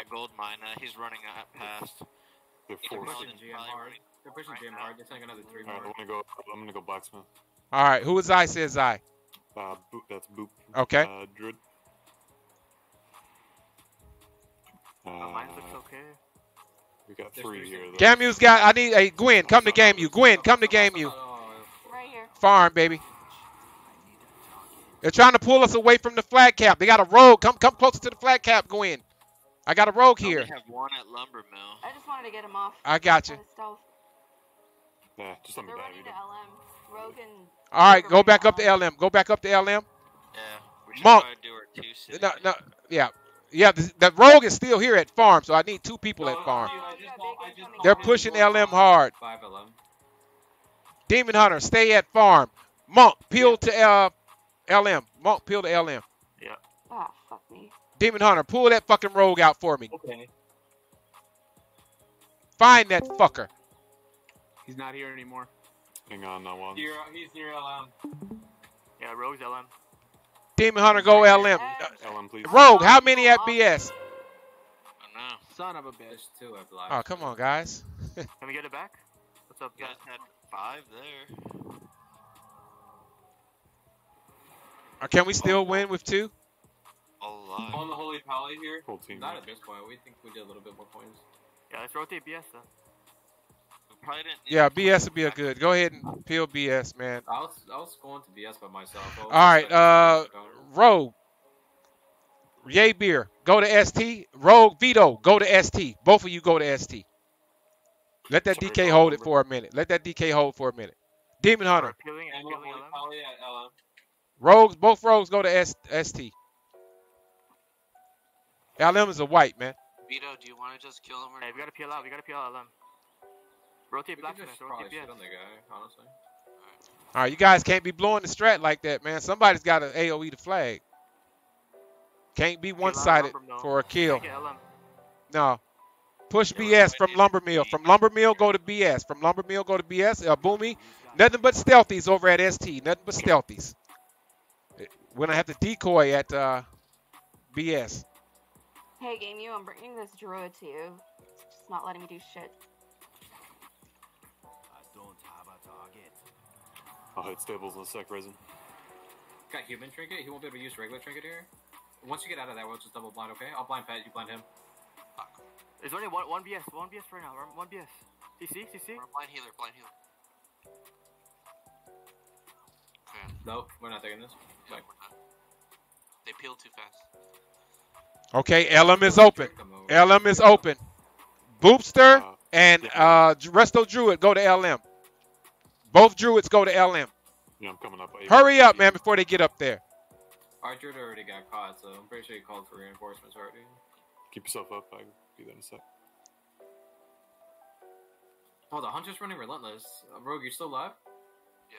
at Gold Mine. Uh, he's running uh, past. They're Age four. pushing Paladin's GM hard. They're pushing Right GM now. hard. They're sending another three All right, more. I'm gonna go. I'm gonna go blacksmith. All right. Who is I? Says I. Uh, boop. That's boop. Okay. Uh, druid. Uh, Uh, mine looks okay. we got There's three three here. things. Though. Gamu's got. I need. Hey, Gwen, come to game you. Gwen, come to game you. Right here. Farm, baby. They're trying to pull us away from the flag cap. They got a rogue. Come, come closer to the flag cap, Gwen. I got a rogue here. We have one at Lumber Mill. I just wanted to get him off. I got you. Yeah, just let me They're die. running to. LM. Rogue and. All right, go back up to LM. LM. Go back up to LM. Yeah. We should Monk. try to do our two cities. No, no, yeah, yeah. The, the rogue is still here at farm, so I need two people at farm. I just called- I just called They're pushing LM hard. Five LM. Demon Hunter, stay at farm. Monk, peel to uh, LM. Monk, peel to LM. Yeah. Ah, fuck me. Demon Hunter, pull that fucking rogue out for me. Okay. Find that fucker. He's not here anymore. Hang on, no one. Near, he's near LM. Yeah, Rogue's LM. Demon Hunter, go LM. LM, please. rogue, how many at BS? I don't know. Son of a bitch. There's two at black. Oh, come on, guys. [LAUGHS] Can we get it back? What's up, guys? guys had five there. Uh, Can we still win with two? Alive. On the Holy Pally here. Whole team. Not at this point. We think we did a little bit more points. Yeah, let's rotate BS then. Probably didn't Yeah, BS would be a good. Go ahead and peel BS, man. I was I was going to BS by myself. All right, uh. Rogue. Yay beer, go to ST. Rogue Vito, go to ST. Both of you go to ST. Let that Sorry, DK go hold it for a minute. Let that DK hold for a minute. Demon Hunter, Peeling and And the peeling Holy LM. Pally at LM. Rogues, both Rogues go to S- ST. LM is a white man. Vito, do you want to just kill him or? Hey, we gotta peel out. We gotta peel out LM. Rotate We could blacksmith. just probably Rotate shit BS. on the guy, honestly. All right, you guys can't be blowing the strat like that, man. Somebody's got to AOE the flag. Can't be one-sided for a kill. Take it LM. No. Push BS from did. Lumber Mill. From Lumber Mill, go to BS. From Lumber Mill, go to BS. Uh, Boomy, nothing but stealthies over at ST. Nothing but stealthies. We're going to have to decoy at uh, BS. Hey, game you. I'm bringing this druid to you. It's just not letting me do shit. I don't have a target. I'll hit stables in a sec, Resin. Got human trinket. He won't be able to use regular trinket here. Once you get out of that, we'll just double blind. Okay, I'll blind Pat. You blind him. There's only one, one BS. One BS right now. One BS. CC, CC. Or blind healer, blind healer. Okay. Nope, we're not taking this. Yeah, Like, we're not. They peel too fast. Okay, LM is open. trick them over. LM is open. Boopster Uh, and uh, Resto Druid go to LM. Both Druids go to LM. yeah, I'm coming up. Hurry up, man, before they get up there. Our druid already got caught, so I'm pretty sure he called for reinforcements already. Keep yourself up. I'll be there in a sec. Oh, the hunter's running relentless. Uh, Rogue, you still alive? Yeah.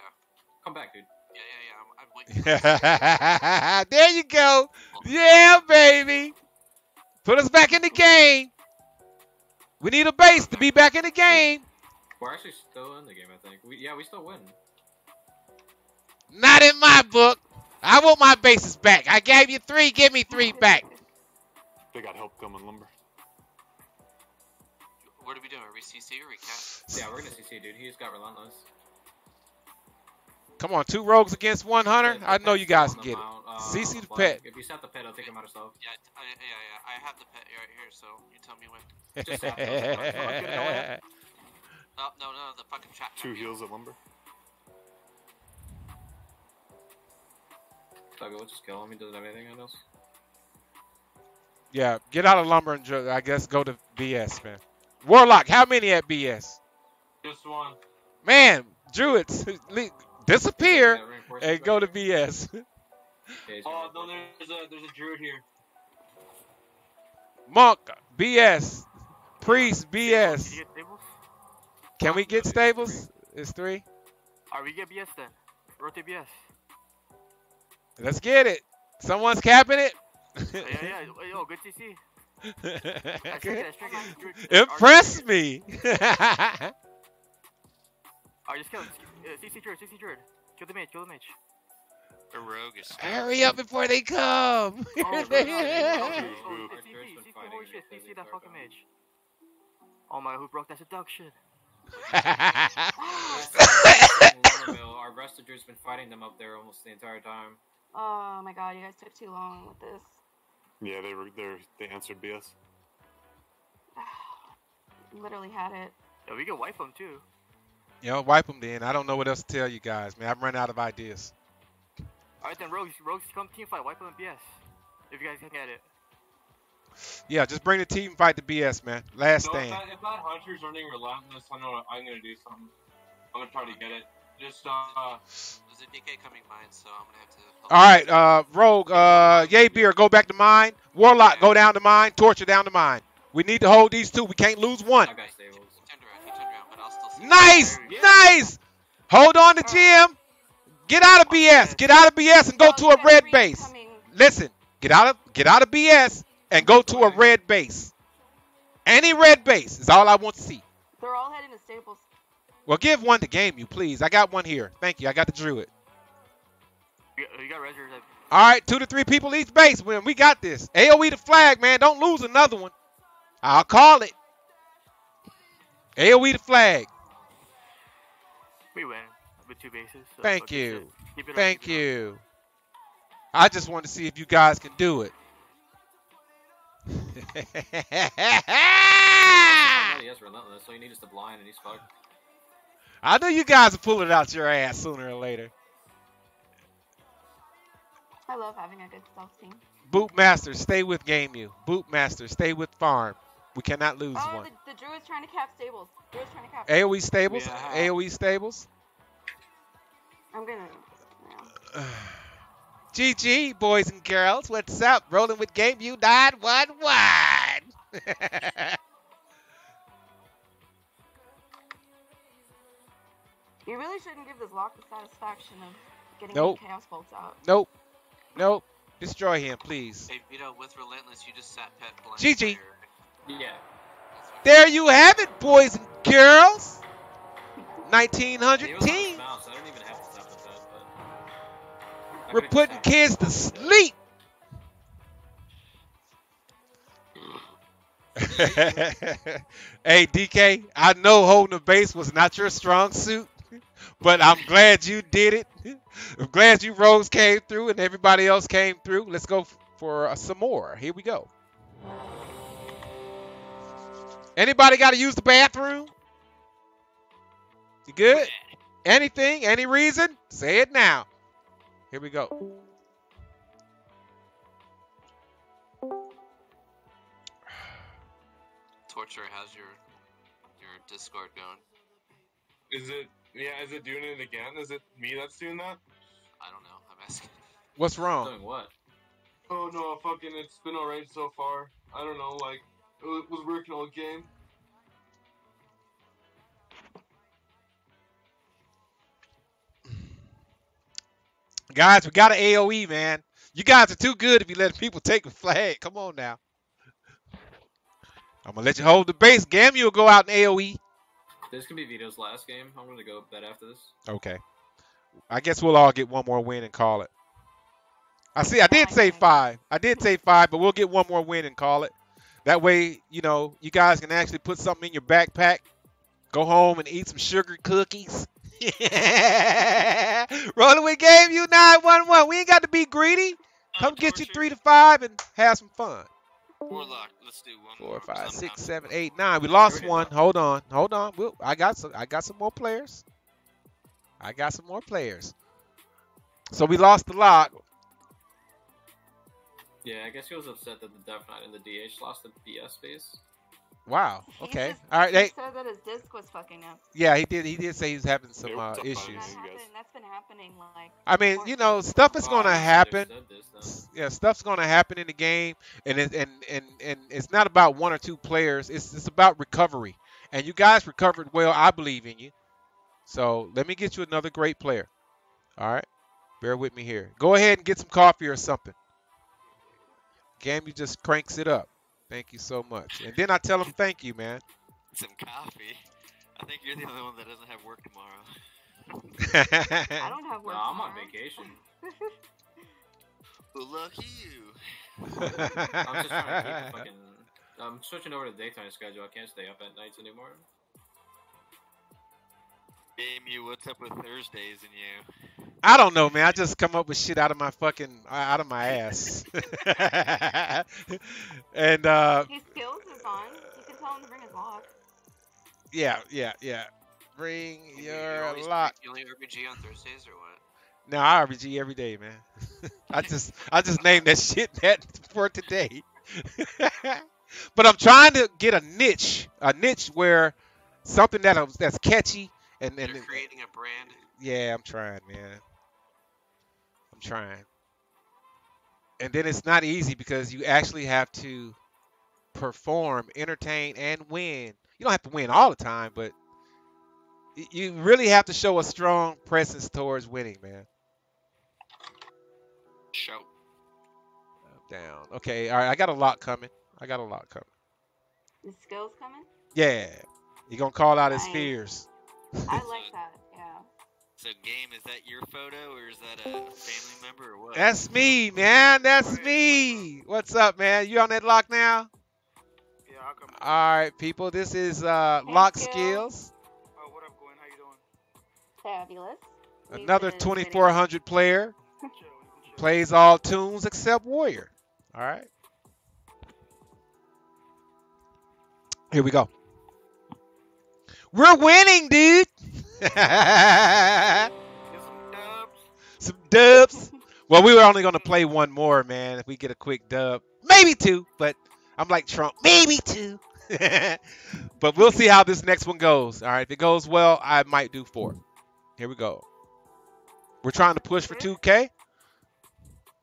Come back, dude. Yeah, yeah, yeah. I'm, I'm waiting. [LAUGHS] there you go. Yeah, baby. Put us back in the game. We need a base to be back in the game. We're actually still in the game, I think. We, yeah, we still win. Not in my book. I want my bases back. I gave you three. Give me three back. They got help coming, Lumber. What are we doing? Are we CC or we cat? Yeah, we're gonna CC, dude. He's got relentless. Come on, two rogues against one hunter. The- the I know you guys can on get it. uh, CC the but pet. If you set the pet, I'll take him out of stealth. Yeah, I, yeah, yeah. I have the pet right here, so you tell me when. [LAUGHS] Just stop those. Oh, no, no, the fucking trap. Two heals at Lumber. Doug, we'll just kill him. He doesn't have anything on us. Yeah, get out of lumber and dr- I guess go to BS, man. Warlock, how many at BS? Just one. Man, druids [LAUGHS] disappear Yeah, and go to. BS. [LAUGHS] Oh gonna no, there's a there's a druid here. Monk, BS. Priest, uh, BS. you get stables? Can we uh, get stables? It's three. Alright, we get BS then. Rotate BS. Let's get it. Someone's capping it. Yeah, yeah, yeah. Yo, good CC. Let's drink it, let's drink it. Drink- Impress me. Alright, just kill it. Uh, CC Druid, CC Druid. Kill the mage, kill the mage. The rogue is. Hurry up before they come. Oh, Here they no, no, is. no, Our no, Druid's oh, been CC, CC, it holy shit, because CC that fucking god. mage. Oh my, who broke that seduction? Lorville, Our resto Druid's been fighting them up there almost the entire time. Oh my god, you guys took too long with this. Yeah, they were they they answered BS. [SIGHS] Literally had it. Yeah, we can wipe them too. you know, wipe them then. I don't know what else to tell you guys, man. I've run out of ideas. Alright then, Rogues, Rogues, come team fight, wipe them BS. If you guys can get it. Yeah, just bring the team fight to BS, man. Last So if stand. that, if that hunter's running relentless, I know I'm gonna do something. I'm gonna try to get it. Just uh, There's a DK coming mine, so I'm gonna have to. Help All right, uh, Rogue, uh, Yay Beer, go back to mine. Warlock, go down to mine. Torture down to mine. We need to hold these two. We can't lose one. I got stables. He turned around. He turned around, but I'll still see. Nice, nice. Hold on to Jim. Get out of BS. Get out of BS and go to a red base. Listen, get out of get out of BS and go to a red base. Any red base is all I want to see. They're all heading to Stables. Well, give one to game you, please. I got one here. Thank you. I got the druid. You got, you got Rezzers at All right, two to three people each base. Man, we got this. AOE the flag, man. Don't lose another one. I'll call it. AOE the flag. We win with two bases. So Thank fucking you. Keep it up, Thank up. you. I just want to see if you guys can do it. Somebody is relentless, so you need us to blind and he's fucked. I know you guys will pull it out your ass sooner or later. I love having a good stealth team. Bootmaster, stay with Game You. Boot Master, stay with Farm. We cannot lose Oh, one. the, the Druid's trying to cap Stables. Druid's trying to cap. AOE stables? Yeah. AOE stables? I'm gonna. Yeah. [SIGHS] GG, boys and girls. What's up? Rolling with GameU 911. You really shouldn't give this lock the satisfaction of getting Nope. the chaos bolts out. nope. Nope. Destroy him, please. Hey, Vito, with Relentless, you just sat pet blind. GG. fire. Yeah. There you have it, boys and girls. 1900 was team. mouse, so I didn't even have to stop the pet, but. I We're putting kids to sleep. [LAUGHS] hey DK, I know holding the base was not your strong suit, but I'm glad you did it. I'm glad you Rose came through and everybody else came through. Let's go for uh, some more. Here we go. Anybody got to use the bathroom? You good? Anything? Any reason? Say it now. Here we go. Torture, how's your your Discord going? is it? Yeah, is it doing it again? Is it me that's doing that? I don't know. I'm asking. What's wrong? Doing what? Oh no, fucking, it's been alright so far. I don't know, like it was working all game. Guys, we got an AOE, man. You guys are too good if you let people take a flag. Come on now. I'm gonna let you hold the base. Gammy will go out in AOE. This can be Vito's last game. I'm gonna go bet after this. Okay. I guess we'll all get one more win and call it. I see. I did say five. I did say five, but we'll get one more win and call it. That way, you know, you guys can actually put something in your backpack, go home and eat some sugar cookies. [LAUGHS] Rolling with game you nine one one. We ain't got to be greedy. Come get you three to five and have some fun. Warlock, let's do one Four, more. five, 'cause I'm six, down. seven, eight, nine. We lost one. Hold on, hold on. We'll, I got some. I got some more players. I got some more players. So we lost the lock. Yeah, I guess he was upset that the Death Knight and the DH lost the BS space. Wow. He [LAUGHS] Okay. just- All right. He Hey. said that his disc was fucking up. Yeah, he did. He did say he's having some uh, issues. That you guys. happened, that's been happening like. I mean, you know, stuff is gonna happen. yeah, stuff's gonna happen in the game, and it, and and and it's not about one or two players. It's it's about recovery, and you guys recovered well. I believe in you. So let me get you another great player. All right, bear with me here. Go ahead and get some coffee or something. Gammy just cranks it up. Thank you so much, and then I tell him thank you, man. [LAUGHS] Some coffee. I think you're the only one that doesn't have work tomorrow. [LAUGHS] I don't have No, work. I'm on vacation. Well, lucky you. I'm just trying to keep fucking. I'm switching over to the daytime schedule. I can't stay up at nights anymore. Game you, what's up with Thursdays and you? I don't know, man. I just come up with shit out of my fucking out of my ass. [LAUGHS] and uh His skills is on. You can tell him to bring his lock. yeah, yeah, yeah. Bring You- you your always- lock. You only RBG on Thursdays or what? No, I RBG every day, man. [LAUGHS] I just I just named that [LAUGHS] shit that for today. but I'm trying to get a niche, a niche where something that that's catchy and and You're creating a brand. yeah, I'm trying, man. I'm trying. And then it's not easy because you actually have to perform, entertain, and win. You don't have to win all the time, but you really have to show a strong presence towards winning, man. Show. Down. Okay, all right. I got a lot coming. I got a lot coming. His skills coming. Yeah. You're gonna call out his Nice. fears. I [LAUGHS] like that. Yeah. So, game, is that your photo or is that a family member or what? That's me, man. That's me. What's up, man? You on that lock now? Yeah, I'll come. All right, people. This is uh, Thank Lock you. Skills. Oh, what up, Gwen? How you doing? Fabulous. Another 2400 player. [LAUGHS] Chill, we can chill. Plays all tunes except Warrior. All right. Here we go. We're winning, dude. Get some dubs. Some dubs. Well, we were only going to play one more, man. If we get a quick dub, maybe two. But I'm like Trump, maybe two. [LAUGHS] but we'll see how this next one goes. All right. If it goes well, I might do four. Here we go. We're trying to push for 2K.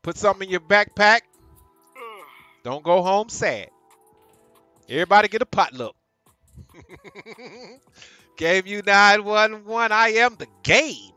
Put something in your backpack. Don't go home sad. Everybody get a potluck. [LAUGHS] GameU 911. I am the game.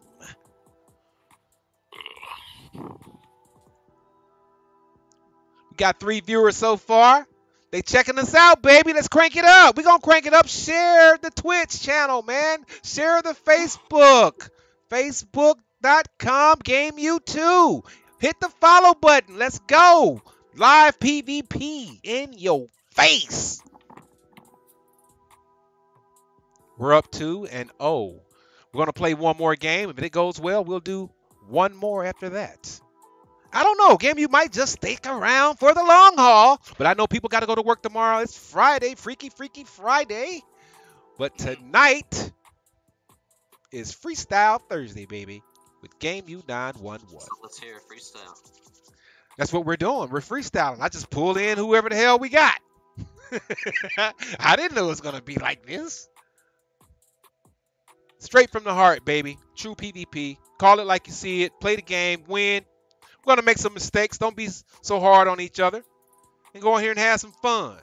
We got three viewers so far. They checking us out, baby. Let's crank it up. we going to crank it up. Share the Twitch channel, man. Share the Facebook. Facebook.com GameUtoo. Hit the follow button. Let's go. Live PvP in your face. We're up 2 and 0. We're going to play one more game. If it goes well, we'll do one more after that. I don't know. Game, you might just stick around for the long haul. But I know people got to go to work tomorrow. It's Friday, Freaky Freaky Friday. But tonight is Freestyle Thursday, baby, with GameU911. So let's hear freestyle. That's what we're doing. We're freestyling. I just pull in whoever the hell we got. [LAUGHS] I didn't know it was going to be like this. Straight from the heart, baby. True PvP. Call it like you see it. Play the game. Win. We're going to make some mistakes. Don't be so hard on each other. And go in here and have some fun.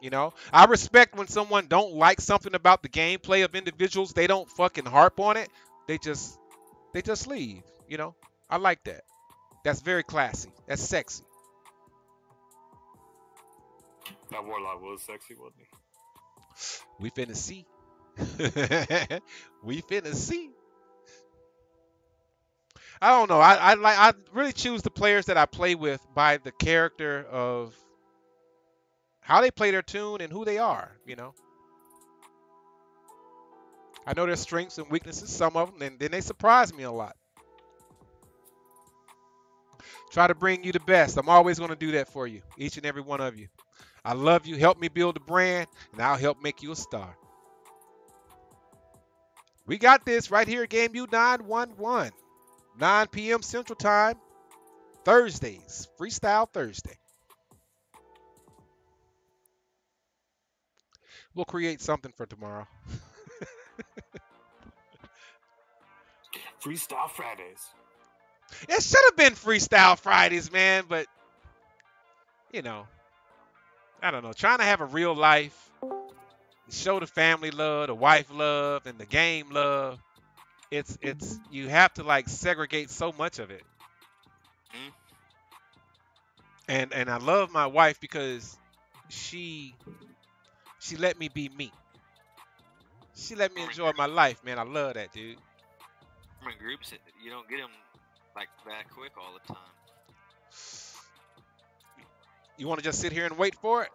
You know, I respect when someone don't like something about the gameplay of individuals. They don't fucking harp on it. They just, they just leave. You know, I like that. That's very classy. That's sexy. That warlock was sexy, wasn't he? We finna see. [LAUGHS] we finna see. I don't know. I, I like. I really choose the players that I play with by the character of how they play their tune and who they are. You know. I know their strengths and weaknesses, some of them, and then they surprise me a lot. Try to bring you the best. I'm always going to do that for you, each and every one of you. I love you. Help me build a brand, and I'll help make you a star. We got this right here at GameU 911. 9 p.m. Central Time, Thursdays. Freestyle Thursday. We'll create something for tomorrow. [LAUGHS] Freestyle Fridays. It should have been Freestyle Fridays, man, but you know, I don't know. Trying to have a real life, show the family love, the wife love, and the game love. It's it's you have to like segregate so much of it. Mhm. And and I love my wife because she she let me be me. She let me enjoy my life, man. I love that, dude. From in groups, you don't get them like that quick all the time. You want to just sit here and wait for it?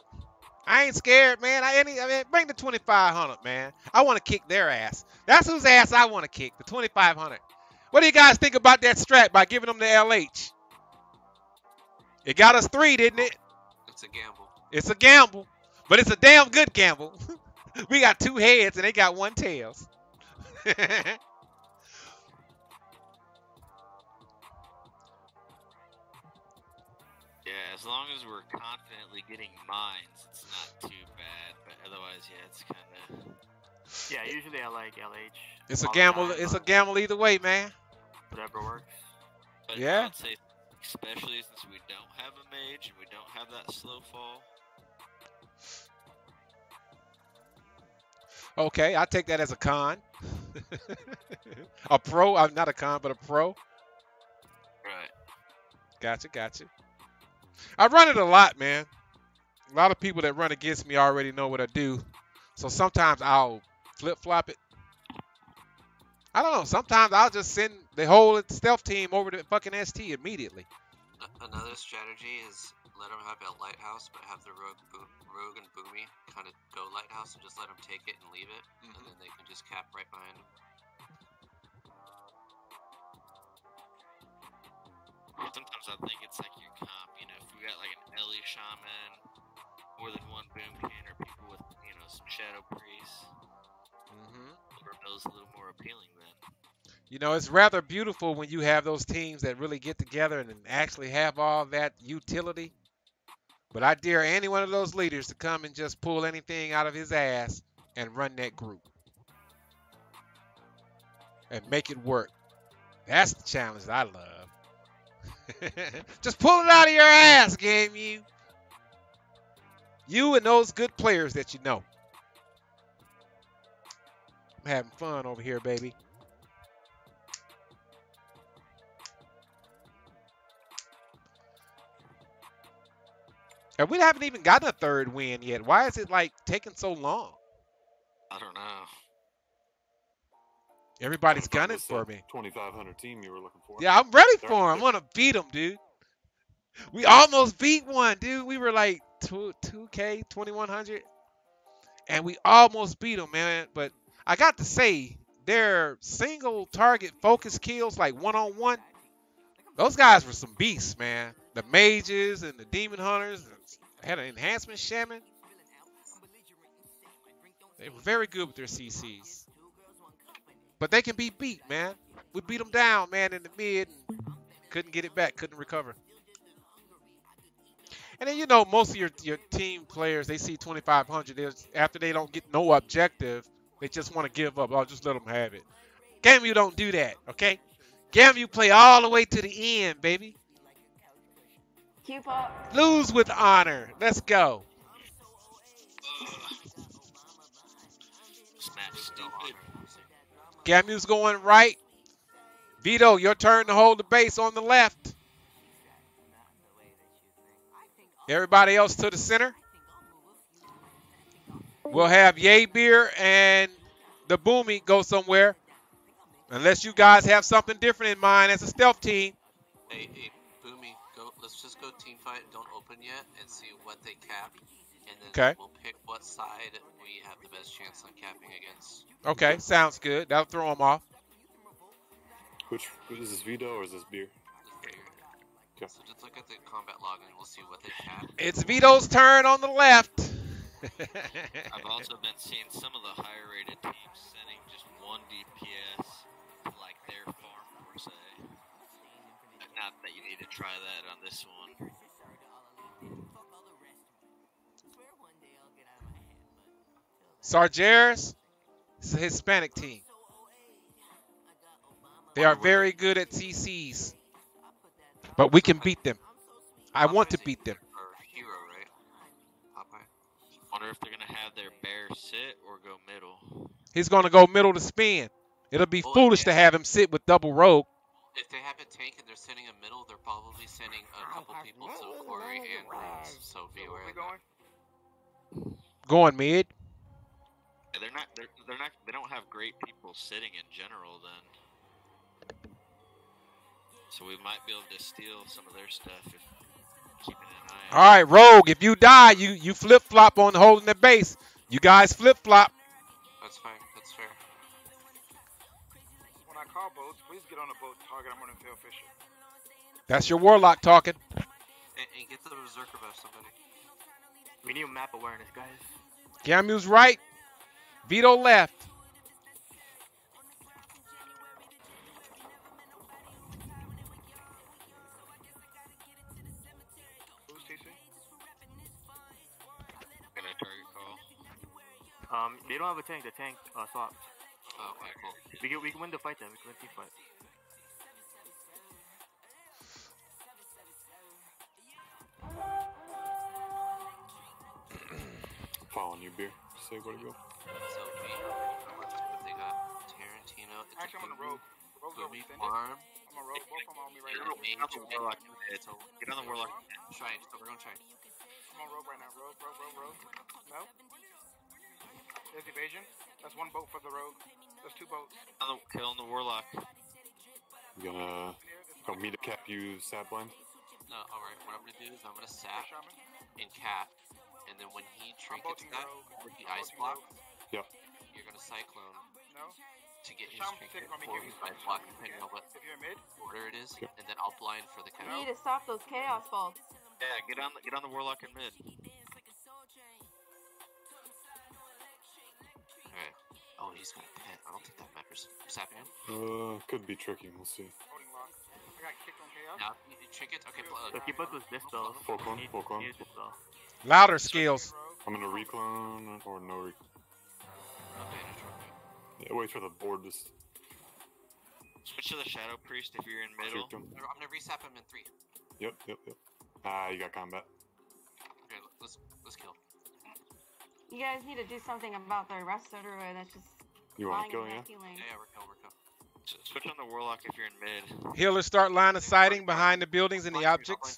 I ain't scared, man. I any I mean, bring the 2500, man. I want to kick their ass. That's whose ass I want to kick, the 2500. What do you guys think about that strat by giving them the LH? It got us three, didn't it? It's a gamble. It's a gamble, but it's a damn good gamble. [LAUGHS] we got two heads and they got one tails. [LAUGHS] Yeah, as long as we're confidently getting mines, not too bad. But otherwise, yeah, it's kind of. Yeah, usually I like LH. it's a gamble. time, It's a gamble either way, man. Whatever works. But Yeah. I'd say, especially since we don't have a mage and we don't have that slow fall. Okay, I take that as a con. [LAUGHS] a pro. I'm not a con, but a pro. Right. Gotcha, gotcha. I run it a lot, man. A lot of people that run against me already know what I do. So sometimes I'll flip flop it. I don't know. Sometimes I'll just send the whole stealth team over to fucking ST immediately. Another strategy is let them have a lighthouse, but have the rogue, boom, rogue and boomy kind of go lighthouse and just let them take it and leave it, and mm-hmm. then they can just cap right behind them. Sometimes I think it's like your comp. You know, if we got like an Ellie shaman, more than one boomkin, or people with you know some shadow priests, hmm Orville's a little more appealing then. You know, it's rather beautiful when you have those teams that really get together and actually have all that utility. But I dare any one of those leaders to come and just pull anything out of his ass and run that group and make it work. That's the challenge that I love. [LAUGHS] just pull it out of your ass, game you. You and those good players that you know. I'm having fun over here, baby. And we haven't even gotten a third win yet. Why is it like taking so long? I don't know. Everybody's gunning for me. 2500 team you were looking for. Yeah, I'm ready for him. I want gonna beat him, dude. We almost beat one, dude. We were like two, 2K, 2100, and we almost beat them, man. But I got to say, their single target focus kills, like one on one, those guys were some beasts, man. The mages and the demon hunters had an enhancement shaman. They were very good with their CCs. But they can be beat, man. We beat them down, man, in the mid. Couldn't get it back, couldn't recover. And then you know most of your your team players, they see 2,500. They after they don't get no objective, they just want to give up. I'll just let them have it. Game you don't do that, okay? Game you play all the way to the end, baby. Keep up. Lose with honor. Let's go. Gamu's going right. Vito, your turn to hold the base on the left. Everybody else to the center. We'll have Yay Beer and the Boomy go somewhere. Unless you guys have something different in mind as a stealth team. Hey, hey, Boomy, go. Let's just go team fight. Don't open yet, and see what they cap, and then Okay. we'll pick what side we have the best chance on capping against. Okay, sounds good. That'll throw them off. Which is this Vito or is this beer? Okay. So just look at the combat log, and we'll see what they cap. It's Vito's turn on the left. [LAUGHS] I've also been seeing some of the higher rated teams sending just one DPS to like their farm per se. Not that you need to try that on this one. Sargeras is a Hispanic team. They are very good at CCs. But we can beat them. I want to beat them. Hero, right? Popeye. Wonder if they're gonna have their bear sit or go middle. He's going to go middle to spin. It'll be foolish to have him sit with double rogue. If they have a tank and they're sitting in middle, they're probably sending a couple people to Quarry and Rose. So be aware of that. Going mid. Yeah, They're not. They're, they're not. They don't have great people sitting in general. Then, so we might be able to steal some of their stuff if keeping an eye. All right, rogue. If you die, you you flip flop on holding the base. You guys flip flop. That's fine. That's fair. When I call boats, please get on a boat target. I'm running tail fishing. That's your warlock talking. And, and get the berserker buff, somebody. We need map awareness, guys. Gamu's right. Vito left. Um, they don't have a tank. The tank uh, swapped. Oh, okay, cool. We can we can win the fight then. We can win the fight. Following you, beer. Say where to go. So we. They got Tarantino. It's Actually, I'm on a the road. Rogue's Boomy farm. I'm on road. Both of them on me right now. get on the warlock. It's a- Get on the warlock. Shrine. So we're going shrine. I'm on road right now. Rogue, rogue, rogue, rogue. No. There's evasion. That's one boat for the rogue. There's two boats. On the, kill on the warlock. You gonna go meet a cap you sap blind? No, alright. What I'm gonna do is I'm gonna sap and cap, and then when he trinkets bolting that rogue. with the ice block, rogue. Yep. you're gonna cyclone No. to get his Shaman trinket take on me. or Give me his some. ice block, depending on what If you're mid, order it is, Okay. and then I'll blind for the You cap. need to stop those chaos bolts. Yeah, get on. The, get on the warlock in mid. Oh, he's got a pet. I don't think that matters. I'm sapping him. Uh, could be tricky. We'll see. holding lock. I got kicked on chaos. Now, you need trinkets. Okay, pl- The uh, keep us with dispel. Full clone, full clone. Louder skills. I'm gonna reclone or no re- okay. Yeah, wait for the board to Switch to the shadow priest if you're in middle. I'm gonna resap him in three. Yep, yep, yep. Ah, you got combat. Okay, let's let's kill. You guys need to do something about the rest of the road that's just You want lying to kill, in yeah? that healing. Yeah, yeah, we're kill, we're kill. Switch on the warlock if you're in mid. Healers start line of sighting behind the buildings and the Blind you, I'll objects.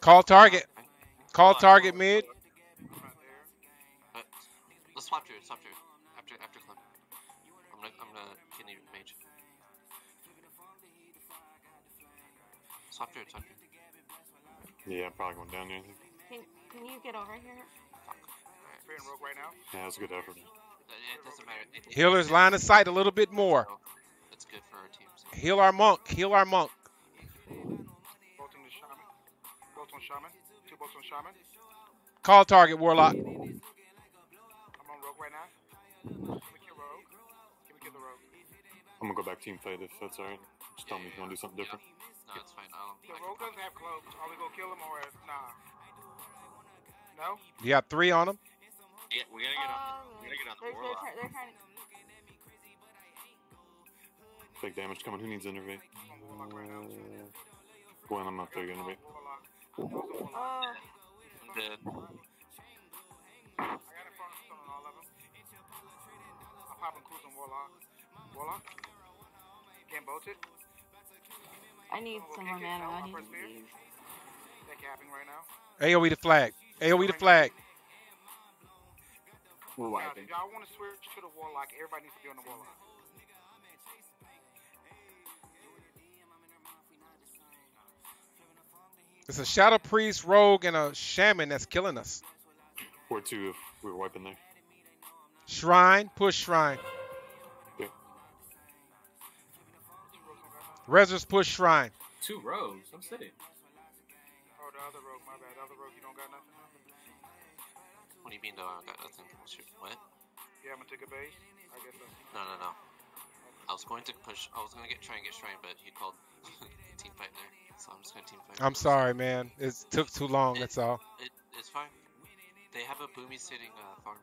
Call target. Call target mid. I'm not there. Let's swap druid, swap druid. After after Clem. I'm gonna I'm gonna kidney mage. Swap druid, swap druid. Yeah, I'm probably going down there. Can, can you get over here? Fuck. Alright. Free and rogue right now. Yeah, that's a good effort. It, it doesn't matter. It, it, Healers line of sight a little bit more. Oh, so, It's good for our teams. Heal our monk. Heal our monk. Bolting the shaman. Bolts on shaman. Two bolts on shaman. Call target warlock. I'm on rogue right now. Give me kill rogue. Give me kill the rogue. I'm gonna go back team fight if that's alright. Just tell me if you want to do something different. No, it's fine. I'll, The I rogue doesn't have cloaks. Are we gonna kill him or nah? No. You got three on him. Yeah, we gotta get on. Um, We gotta get on the they're, they're, warlock. try- they're trying to. Big damage coming. Who needs innervate? Warlock right. Uh, Gwen, I'm not taking innervate. Warlock. Those are warlock. Oh, I'm dead. I got a front stone on all of them. I'm popping clues on warlock. Warlock. Getting bolted. I need some more mana. I need First spear. these. They're capping right now. AoE the flag. AoE the flag. We're wiping. y'all want to switch to the warlock, everybody needs to be on the warlock. It's a shadow priest, rogue, and a shaman that's killing us. Or two if we were wiping there. Shrine, push shrine. Rezzers push shrine. Two rows. I'm sitting. Oh, the other rogue, my bad. The other rogue, you don't got nothing? What do you mean? No, I got nothing. What? Yeah, I'm gonna take a base. I guess that's. No, no, no. I was going to push. I was gonna get try and get shrine, but he called [LAUGHS] team fight there, so I'm just gonna team fight. I'm sorry, man. It took too long. That's all. It, it's fine. They have a boomy sitting uh, farm.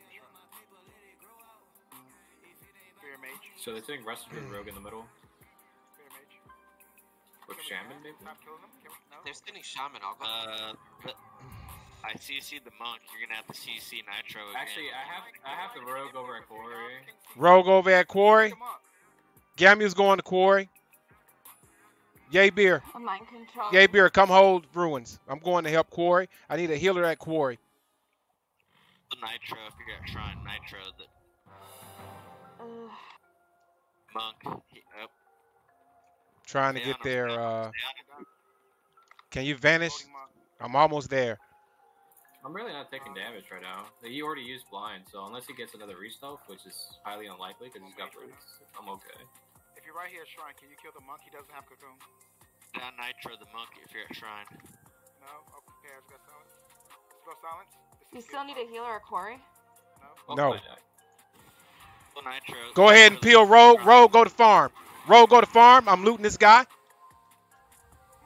Fear Spirit Mage. So they're sitting Rusted and Rogue in the middle. Spirit Mage. With Shaman, maybe? Stop killing them. Kill, no. They're spinning shaman. I'll go. Uh, I CC'd the monk. You're gonna have to CC Nitro again. Actually, I have I have the Rogue over at Quarry. Rogue over at Quarry. Come on. Gamu's going to Quarry. Yay beer. A mind control. Yay beer, come hold ruins. I'm going to help Quarry. I need a healer at Quarry. The Nitro, if you're at Shrine, Nitro, the Ugh. monk. He, oh, Trying to get there. stay on him, Uh, stay on him. can you vanish? I'm almost there. I'm really not taking damage right now. He already used blind, so unless he gets another restuff, which is highly unlikely because he's got roots, I'm okay. If you're right here, at Shrine, can you kill the monk? He doesn't have cocoon. Down Nitro, the monk, if you're at Shrine. No? Okay, I just got silence. Slow silence. This You still need a healer at Quarry? No? No. find out. Well, Nitro. Go ahead and peel Rogue. Rogue, go to farm. Rogue, go to farm. I'm looting this guy.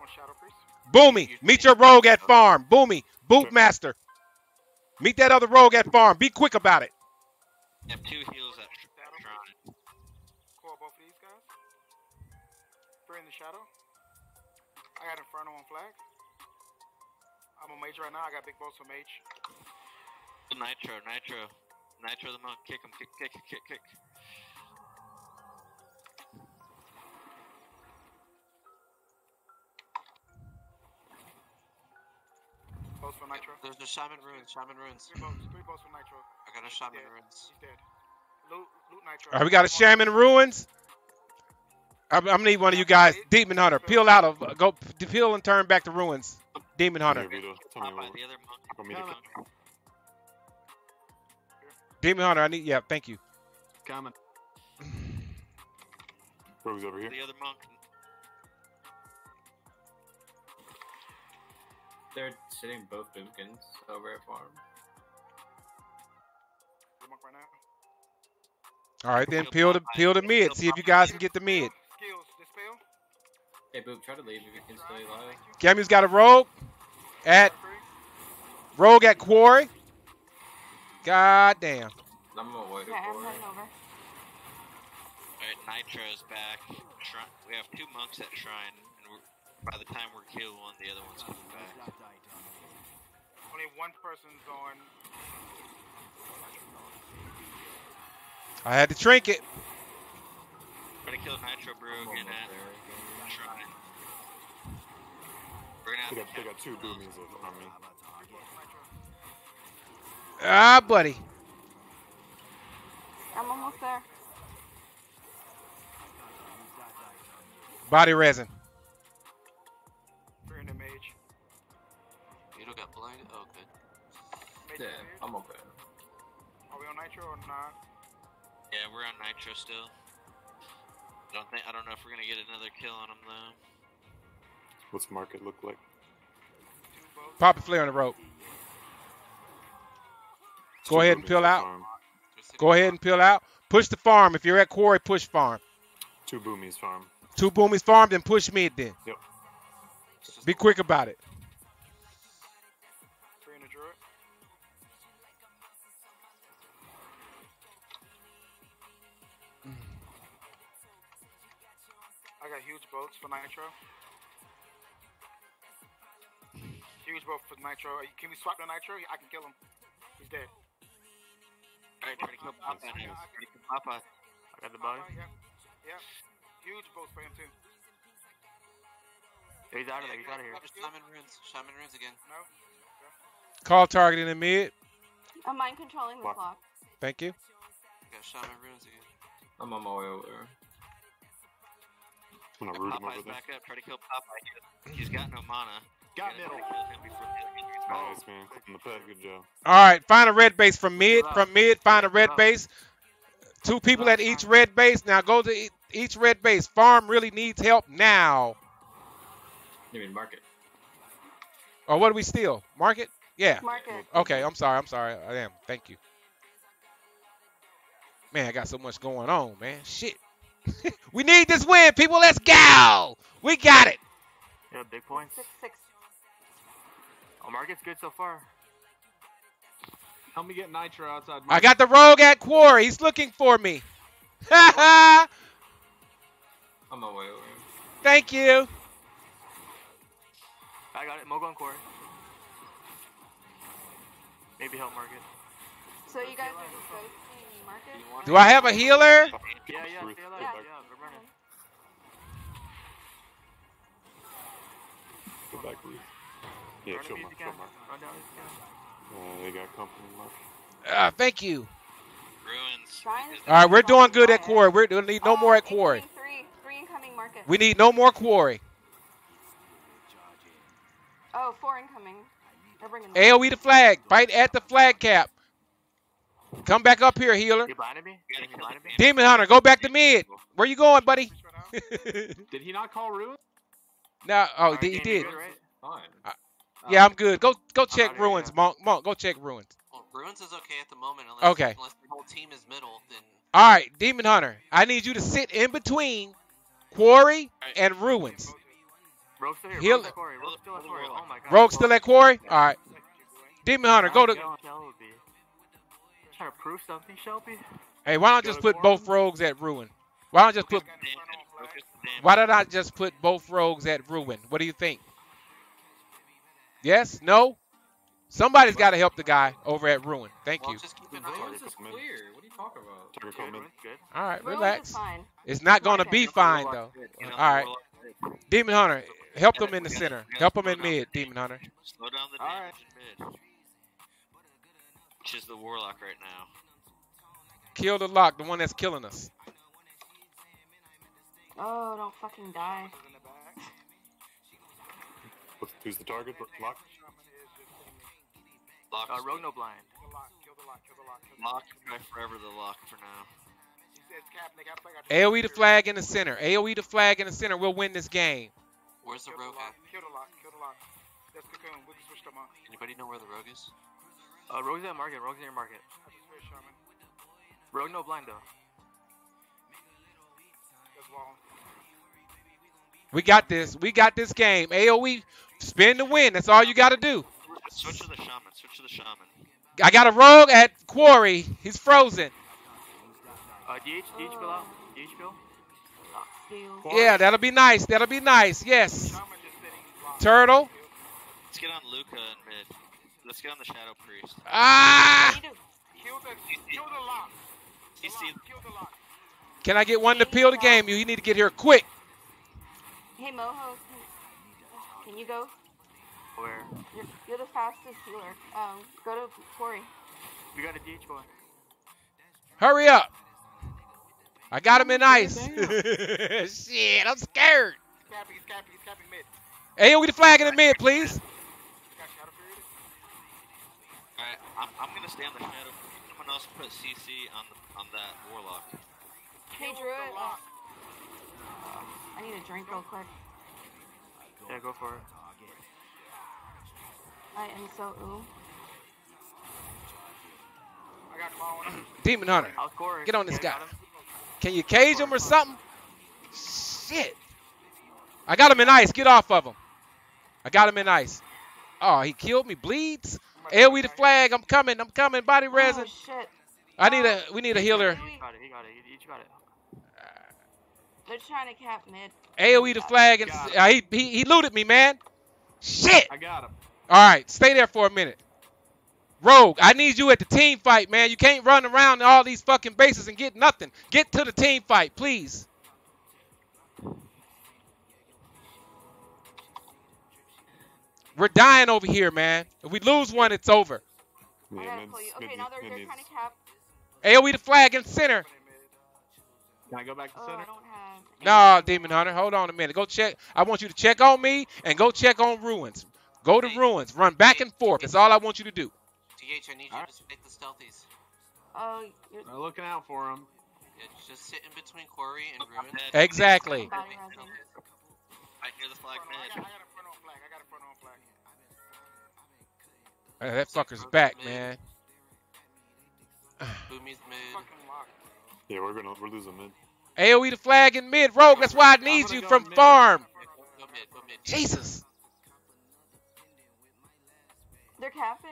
I'm Shadow Priest. Boomy, meet your rogue at farm. Boomy, Bootmaster. Meet that other rogue at farm. Be quick about it. You have two heals at Sh- at both of these guys. Free in the shadow. I got Inferno on flag. I'm a mage right now. I got big bolts for mage. Nitro, Nitro. Nitro, the monk. Kick him, kick, kick, kick, kick. Bolts for Nitro. There's the shaman ruins. Shaman ruins. Three bolts. Three bolts for Nitro. I got a shaman dead. ruins. He's dead. Loot, loot Nitro. All right, we got a shaman ruins. I'm, I'm gonna need one of you guys, Demon Hunter. Uh, peel out of uh, go peel and turn back to ruins. Demon Hunter. Here, Vito. Tell me Popeye, what. the other monk. Want me to Coming. Demon Hunter. I need. Yeah, thank you. Coming. Rogue's over here. The other monk. They're sitting both boomkins over at farm. The monk right now. All right, then peel the peel the mid. See if you guys can get the mid. Skills. Dispel. Hey, Boom, try to leave if you can stay alive. Gamu's got a rogue at rogue at quarry. God damn. I'm gonna wait Yeah, I'm for it. over. Alright, Nitro's back. We have two monks at Shrine, and we're, by the time we're killed one, the other one's coming back. Only one person's on. I had to trinket. Try to kill Nitro Brew I'm again almost at there again. Shrine. We're gonna have They to got, they got two boomies on me. Ah, buddy. I'm almost there. Body resin. What's market look like? Pop a flare on the rope. Go ahead and peel out. Farm. They're sitting Go ahead and peel out. Push the farm. If you're at quarry, push farm. Two boomies farm. Two boomies farm, then push mid. Then Yep. Be quick about it. Free in the druid. Mm. I got huge boats for Nitro. Huge boat for Nitro. Can we swap the Nitro? I can kill him. He's dead. Alright, try to kill Papa now. Try to kill Papa. I got the body. Yeah. Yeah. Huge boats for him too. He's out of there. He's out of here. There's shaman ruins. Shaman ruins again. No? Call target in the mid. I'm mind controlling the Block. clock. Thank you. Got shaman ruins again. I'm on my way over. I'm gonna root him over Popeye's there. back up. Try to kill Popeye. He- He's got no mana. Got middle. try to kill him before the other gets back. Nice man, clipping the pad. Good job. All right, find a red base from mid. From mid, find a red base. Two people at each red base. Now go to e- each red base. Farm really needs help now. You mean market? Or what do we steal? Market? Yeah. Market. Okay, I'm sorry. I'm sorry. I am. Thank you. Man, I got so much going on, man. Shit. [LAUGHS] we need this win, people. Let's go. We got it. Yeah, big points. Six six. Oh, market's good so far. Help me get Nitro outside. I got the rogue at quarry. He's looking for me. Ha [LAUGHS] ha! I'm on my way over. Thank you. I got it. Mogo and Corey. Maybe help market. So you guys are just ghosting market? Do I have a healer? Yeah, yeah, Ruth, stay alive. Yeah, we're running. Go back, Ruth. Yeah, Run kill him Mark. Kill cam. Mark. Run down easy cam. Uh, they got company, Mark. Uh, thank you. Ruins. All right, we're doing good at Quiet. quarry. We don't need no Uh, more at quarry. Three, three incoming market. We need no more quarry. Oh, four incoming. They're bringing. AOE the flag. Fight at the flag cap. Come back up here, healer. You me? You gotta You kill blinded the me? Demon Hunter, go back to mid. Where you going, buddy? Did he not call Ruin? [LAUGHS] No, oh, Alright, he did. right? Fine. Yeah, I'm good. Go, go check outta here, ruins, monk. Monk, go check ruins. Well, Ruins is okay at the moment unless, Okay. unless the whole team is middle. Then All right, Demon Hunter. I need you to sit in between quarry and ruins. Rogue still here. Heal- Rogue at Quarry. Still at Quarry. Oh my god. Rogue still at quarry. All right, Demon Hunter, go to. Yo, Shelby. Trying to prove something, Shelby? Hey, why don't I just put both rogues at ruin? Why don't I just put? Why did I just put both rogues at ruin? What do you think? Yes? No? Somebody's got to help the guy over at ruin. Thank well, you. just keep The an eye on Ruins it. is clear. What are you talking about? Tiger Good, come in. Ruin's good. All right, relax. It's not going to be fine though. Get on All the right. warlock mid. Demon Hunter, help Yeah, them in the center. Help gotta them in mid, Demon Hunter. Slow down the damage in mid. Which is the warlock right now. Kill the lock, the one that's killing us. Oh, don't fucking die. What's- Who's the target? Lock? Lock. Uh, Rogue no blind. Kill the lock, kill the lock, kill the lock. Kill the Lock. Try forever the lock for now. It's cap, they got flag. I just- AOE the flag in the center. AOE the flag in the center. We'll win this game. Where's the Kill rogue lock, at? kill the lock, kill the lock. That's cocoon. We can switch them on. Anybody know where the rogue is? Uh, Rogue's at market. Rogue's in your market. I just switched shaman. Rogue no blind though. We got this. We got this game. AOE, spin to win. That's all you got to do. Switch to the shaman. Switch to the shaman. I got a rogue at quarry. He's frozen. Uh, DH, DH fill out. DH fill. Lock. Yeah, that'll be nice. That'll be nice. Yes. Shaman just sitting. blocked. Turtle. Let's get on Luca in mid. Let's get on the Shadow Priest. Ah! What do you do? Kill the, kill the lock. The lock, kill the lock. Can I get one to peel the game? You need to get here quick. Hey Moho, can, can you go? Where? You're, you're the fastest healer. Um, go to Quarry. We got a DH going. Hurry up. I got him in ice. [LAUGHS] Shit, I'm scared. Capping, he's capping, he's capping mid. AOE the flag in the mid, please. Got shadow period. Alright, I'm, I'm gonna stay on the Shadow Priest. Someone else put CC on the on that warlock. Hey Kill Druid. the. I need a drink real quick. Yeah, go for it. I am so ooh. I got him. [CLEARS THROAT] Demon Hunter. Get on this guy. Can you cage him or something? Shit. I got him in ice. Get off of him. I got him in ice. Oh, he killed me. Bleeds. AOE the flag. I'm coming. I'm coming. Body resin. Oh shit. I need a. We need a healer. He got it. He got it. He, got it. They're trying to cap mid. AOE the flag and uh, he, he he looted me, man. Shit. I got him. All right, stay there for a minute. Rogue, I need you at the team fight, man. You can't run around all these fucking bases and get nothing. Get to the team fight, please. We're dying over here, man. If we lose one, it's over. I Yeah, gotta pull you. Okay, now they're, they're trying to cap. AOE the flag in center. Can I go back to Oh, center? don't have. No, Demon Hunter, hold on a minute. Go check. I want you to check on me and go check on Ruins. Go to Ruins. Run back and forth. That's all I want you to do. DH, I need you Alright. to take the stealthies. Oh, you're I'm looking out for him. Yeah, just sit in between Quarry and I'm Ruin. dead. [LAUGHS] Exactly. I hear the flag Front I got. I got a front on flag. I got a front on flag. Uh, that fucker's back, man. [SIGHS] Boomy's mid. Fucking lock. Yeah, we're gonna we're losing mid. AOE the flag in mid. Rogue, that's why I need you from mid. farm. Go mid, go mid. Jesus. They're capping.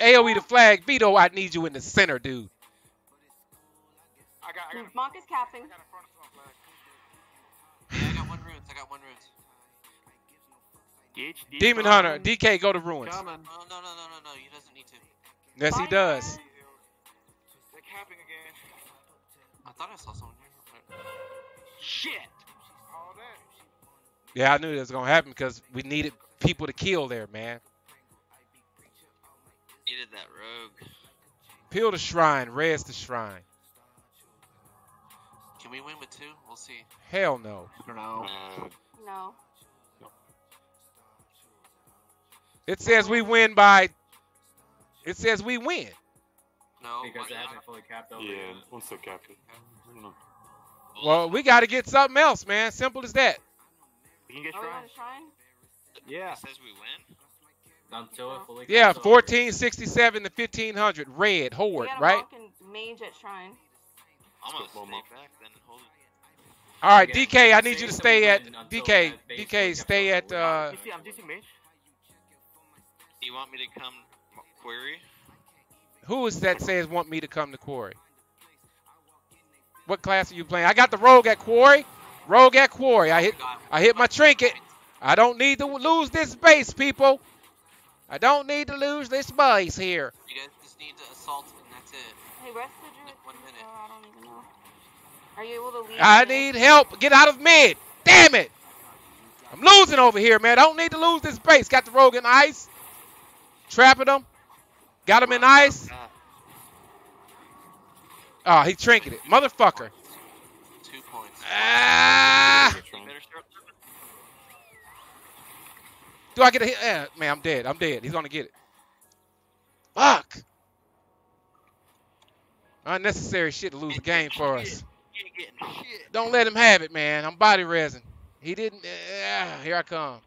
AOE the flag. Vito, I need you in the center, dude. I got, I got Monk is capping. Yeah, I got one runes. I got one runes. DH, DH Demon. Hunter, DK, go to ruins. Coming. Oh no no no no no! He doesn't need to. Yes, he does. They're thought I saw someone here. Shit. Yeah, I knew that was gonna happen because we needed people to kill there, man. Needed that rogue. Peel the shrine, res the shrine. Can we win with two? We'll see. Hell no. I don't know. Uh, No. It says we win by. It says we win. No. Because why it not? hasn't fully capped over yeah, yet. once they're capped it. I don't know. Well, we got to get something else, man. Simple as that. We can get Are shrine. shrine? Yeah. It says we win. Until it fully Yeah, 1467 to 1500. Red, We horde, got a right? Monk and mage at shrine. I'm gonna Let's stay back then. Hold it. All right, Again, DK, I need you to stay at DK. DK, stay caps at. over. uh DC, I'm DC mage. Do you want me to come quarry? Who is that says want me to come to Quarry? What class are you playing? I got the Rogue at Quarry. Rogue at Quarry. I hit. I hit my trinket. I don't need to lose this base, people. I don't need to lose this base here. You guys just need to assault and that's it. Hey, rest the druid. One minute. Oh, I don't even know. Are you able to leave? I mid? need help. Get out of mid. Damn it. I'm losing over here, man. I don't need to lose this base. Got the Rogue in ice. Trapping him. Got him in ice. Oh, he trinketed. Motherfucker. Two points. Ah. They're trying. Better. Do I get a hit? Eh, man, I'm dead. I'm dead. He's gonna get it. Fuck. Unnecessary shit to lose the game for us. You ain't getting shit. Don't let him have it, man. I'm body resin. He didn't. Uh, here I come.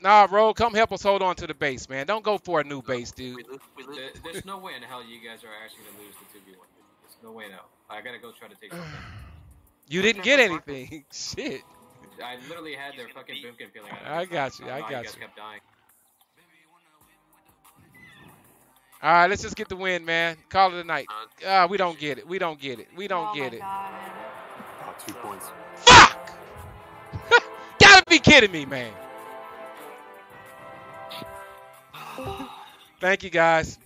Nah, bro, come help us hold on to the base, man. Don't go for a new base, We dude. lose. We lose. There's no way in hell you guys are actually gonna lose the 2v1. There's no way in hell. I gotta go try to take something. [SIGHS] You didn't get anything. [LAUGHS] Shit. I literally had their fucking boomkin feeling. I got you, I don't know how got guys you. kept dying. All right, let's just get the win, man. Call it a night. Uh, Ah, we don't get it. We don't get it. We don't oh get it. God. Ah, two points. Fuck! [LAUGHS] Gotta be kidding me, man. Thank you, guys.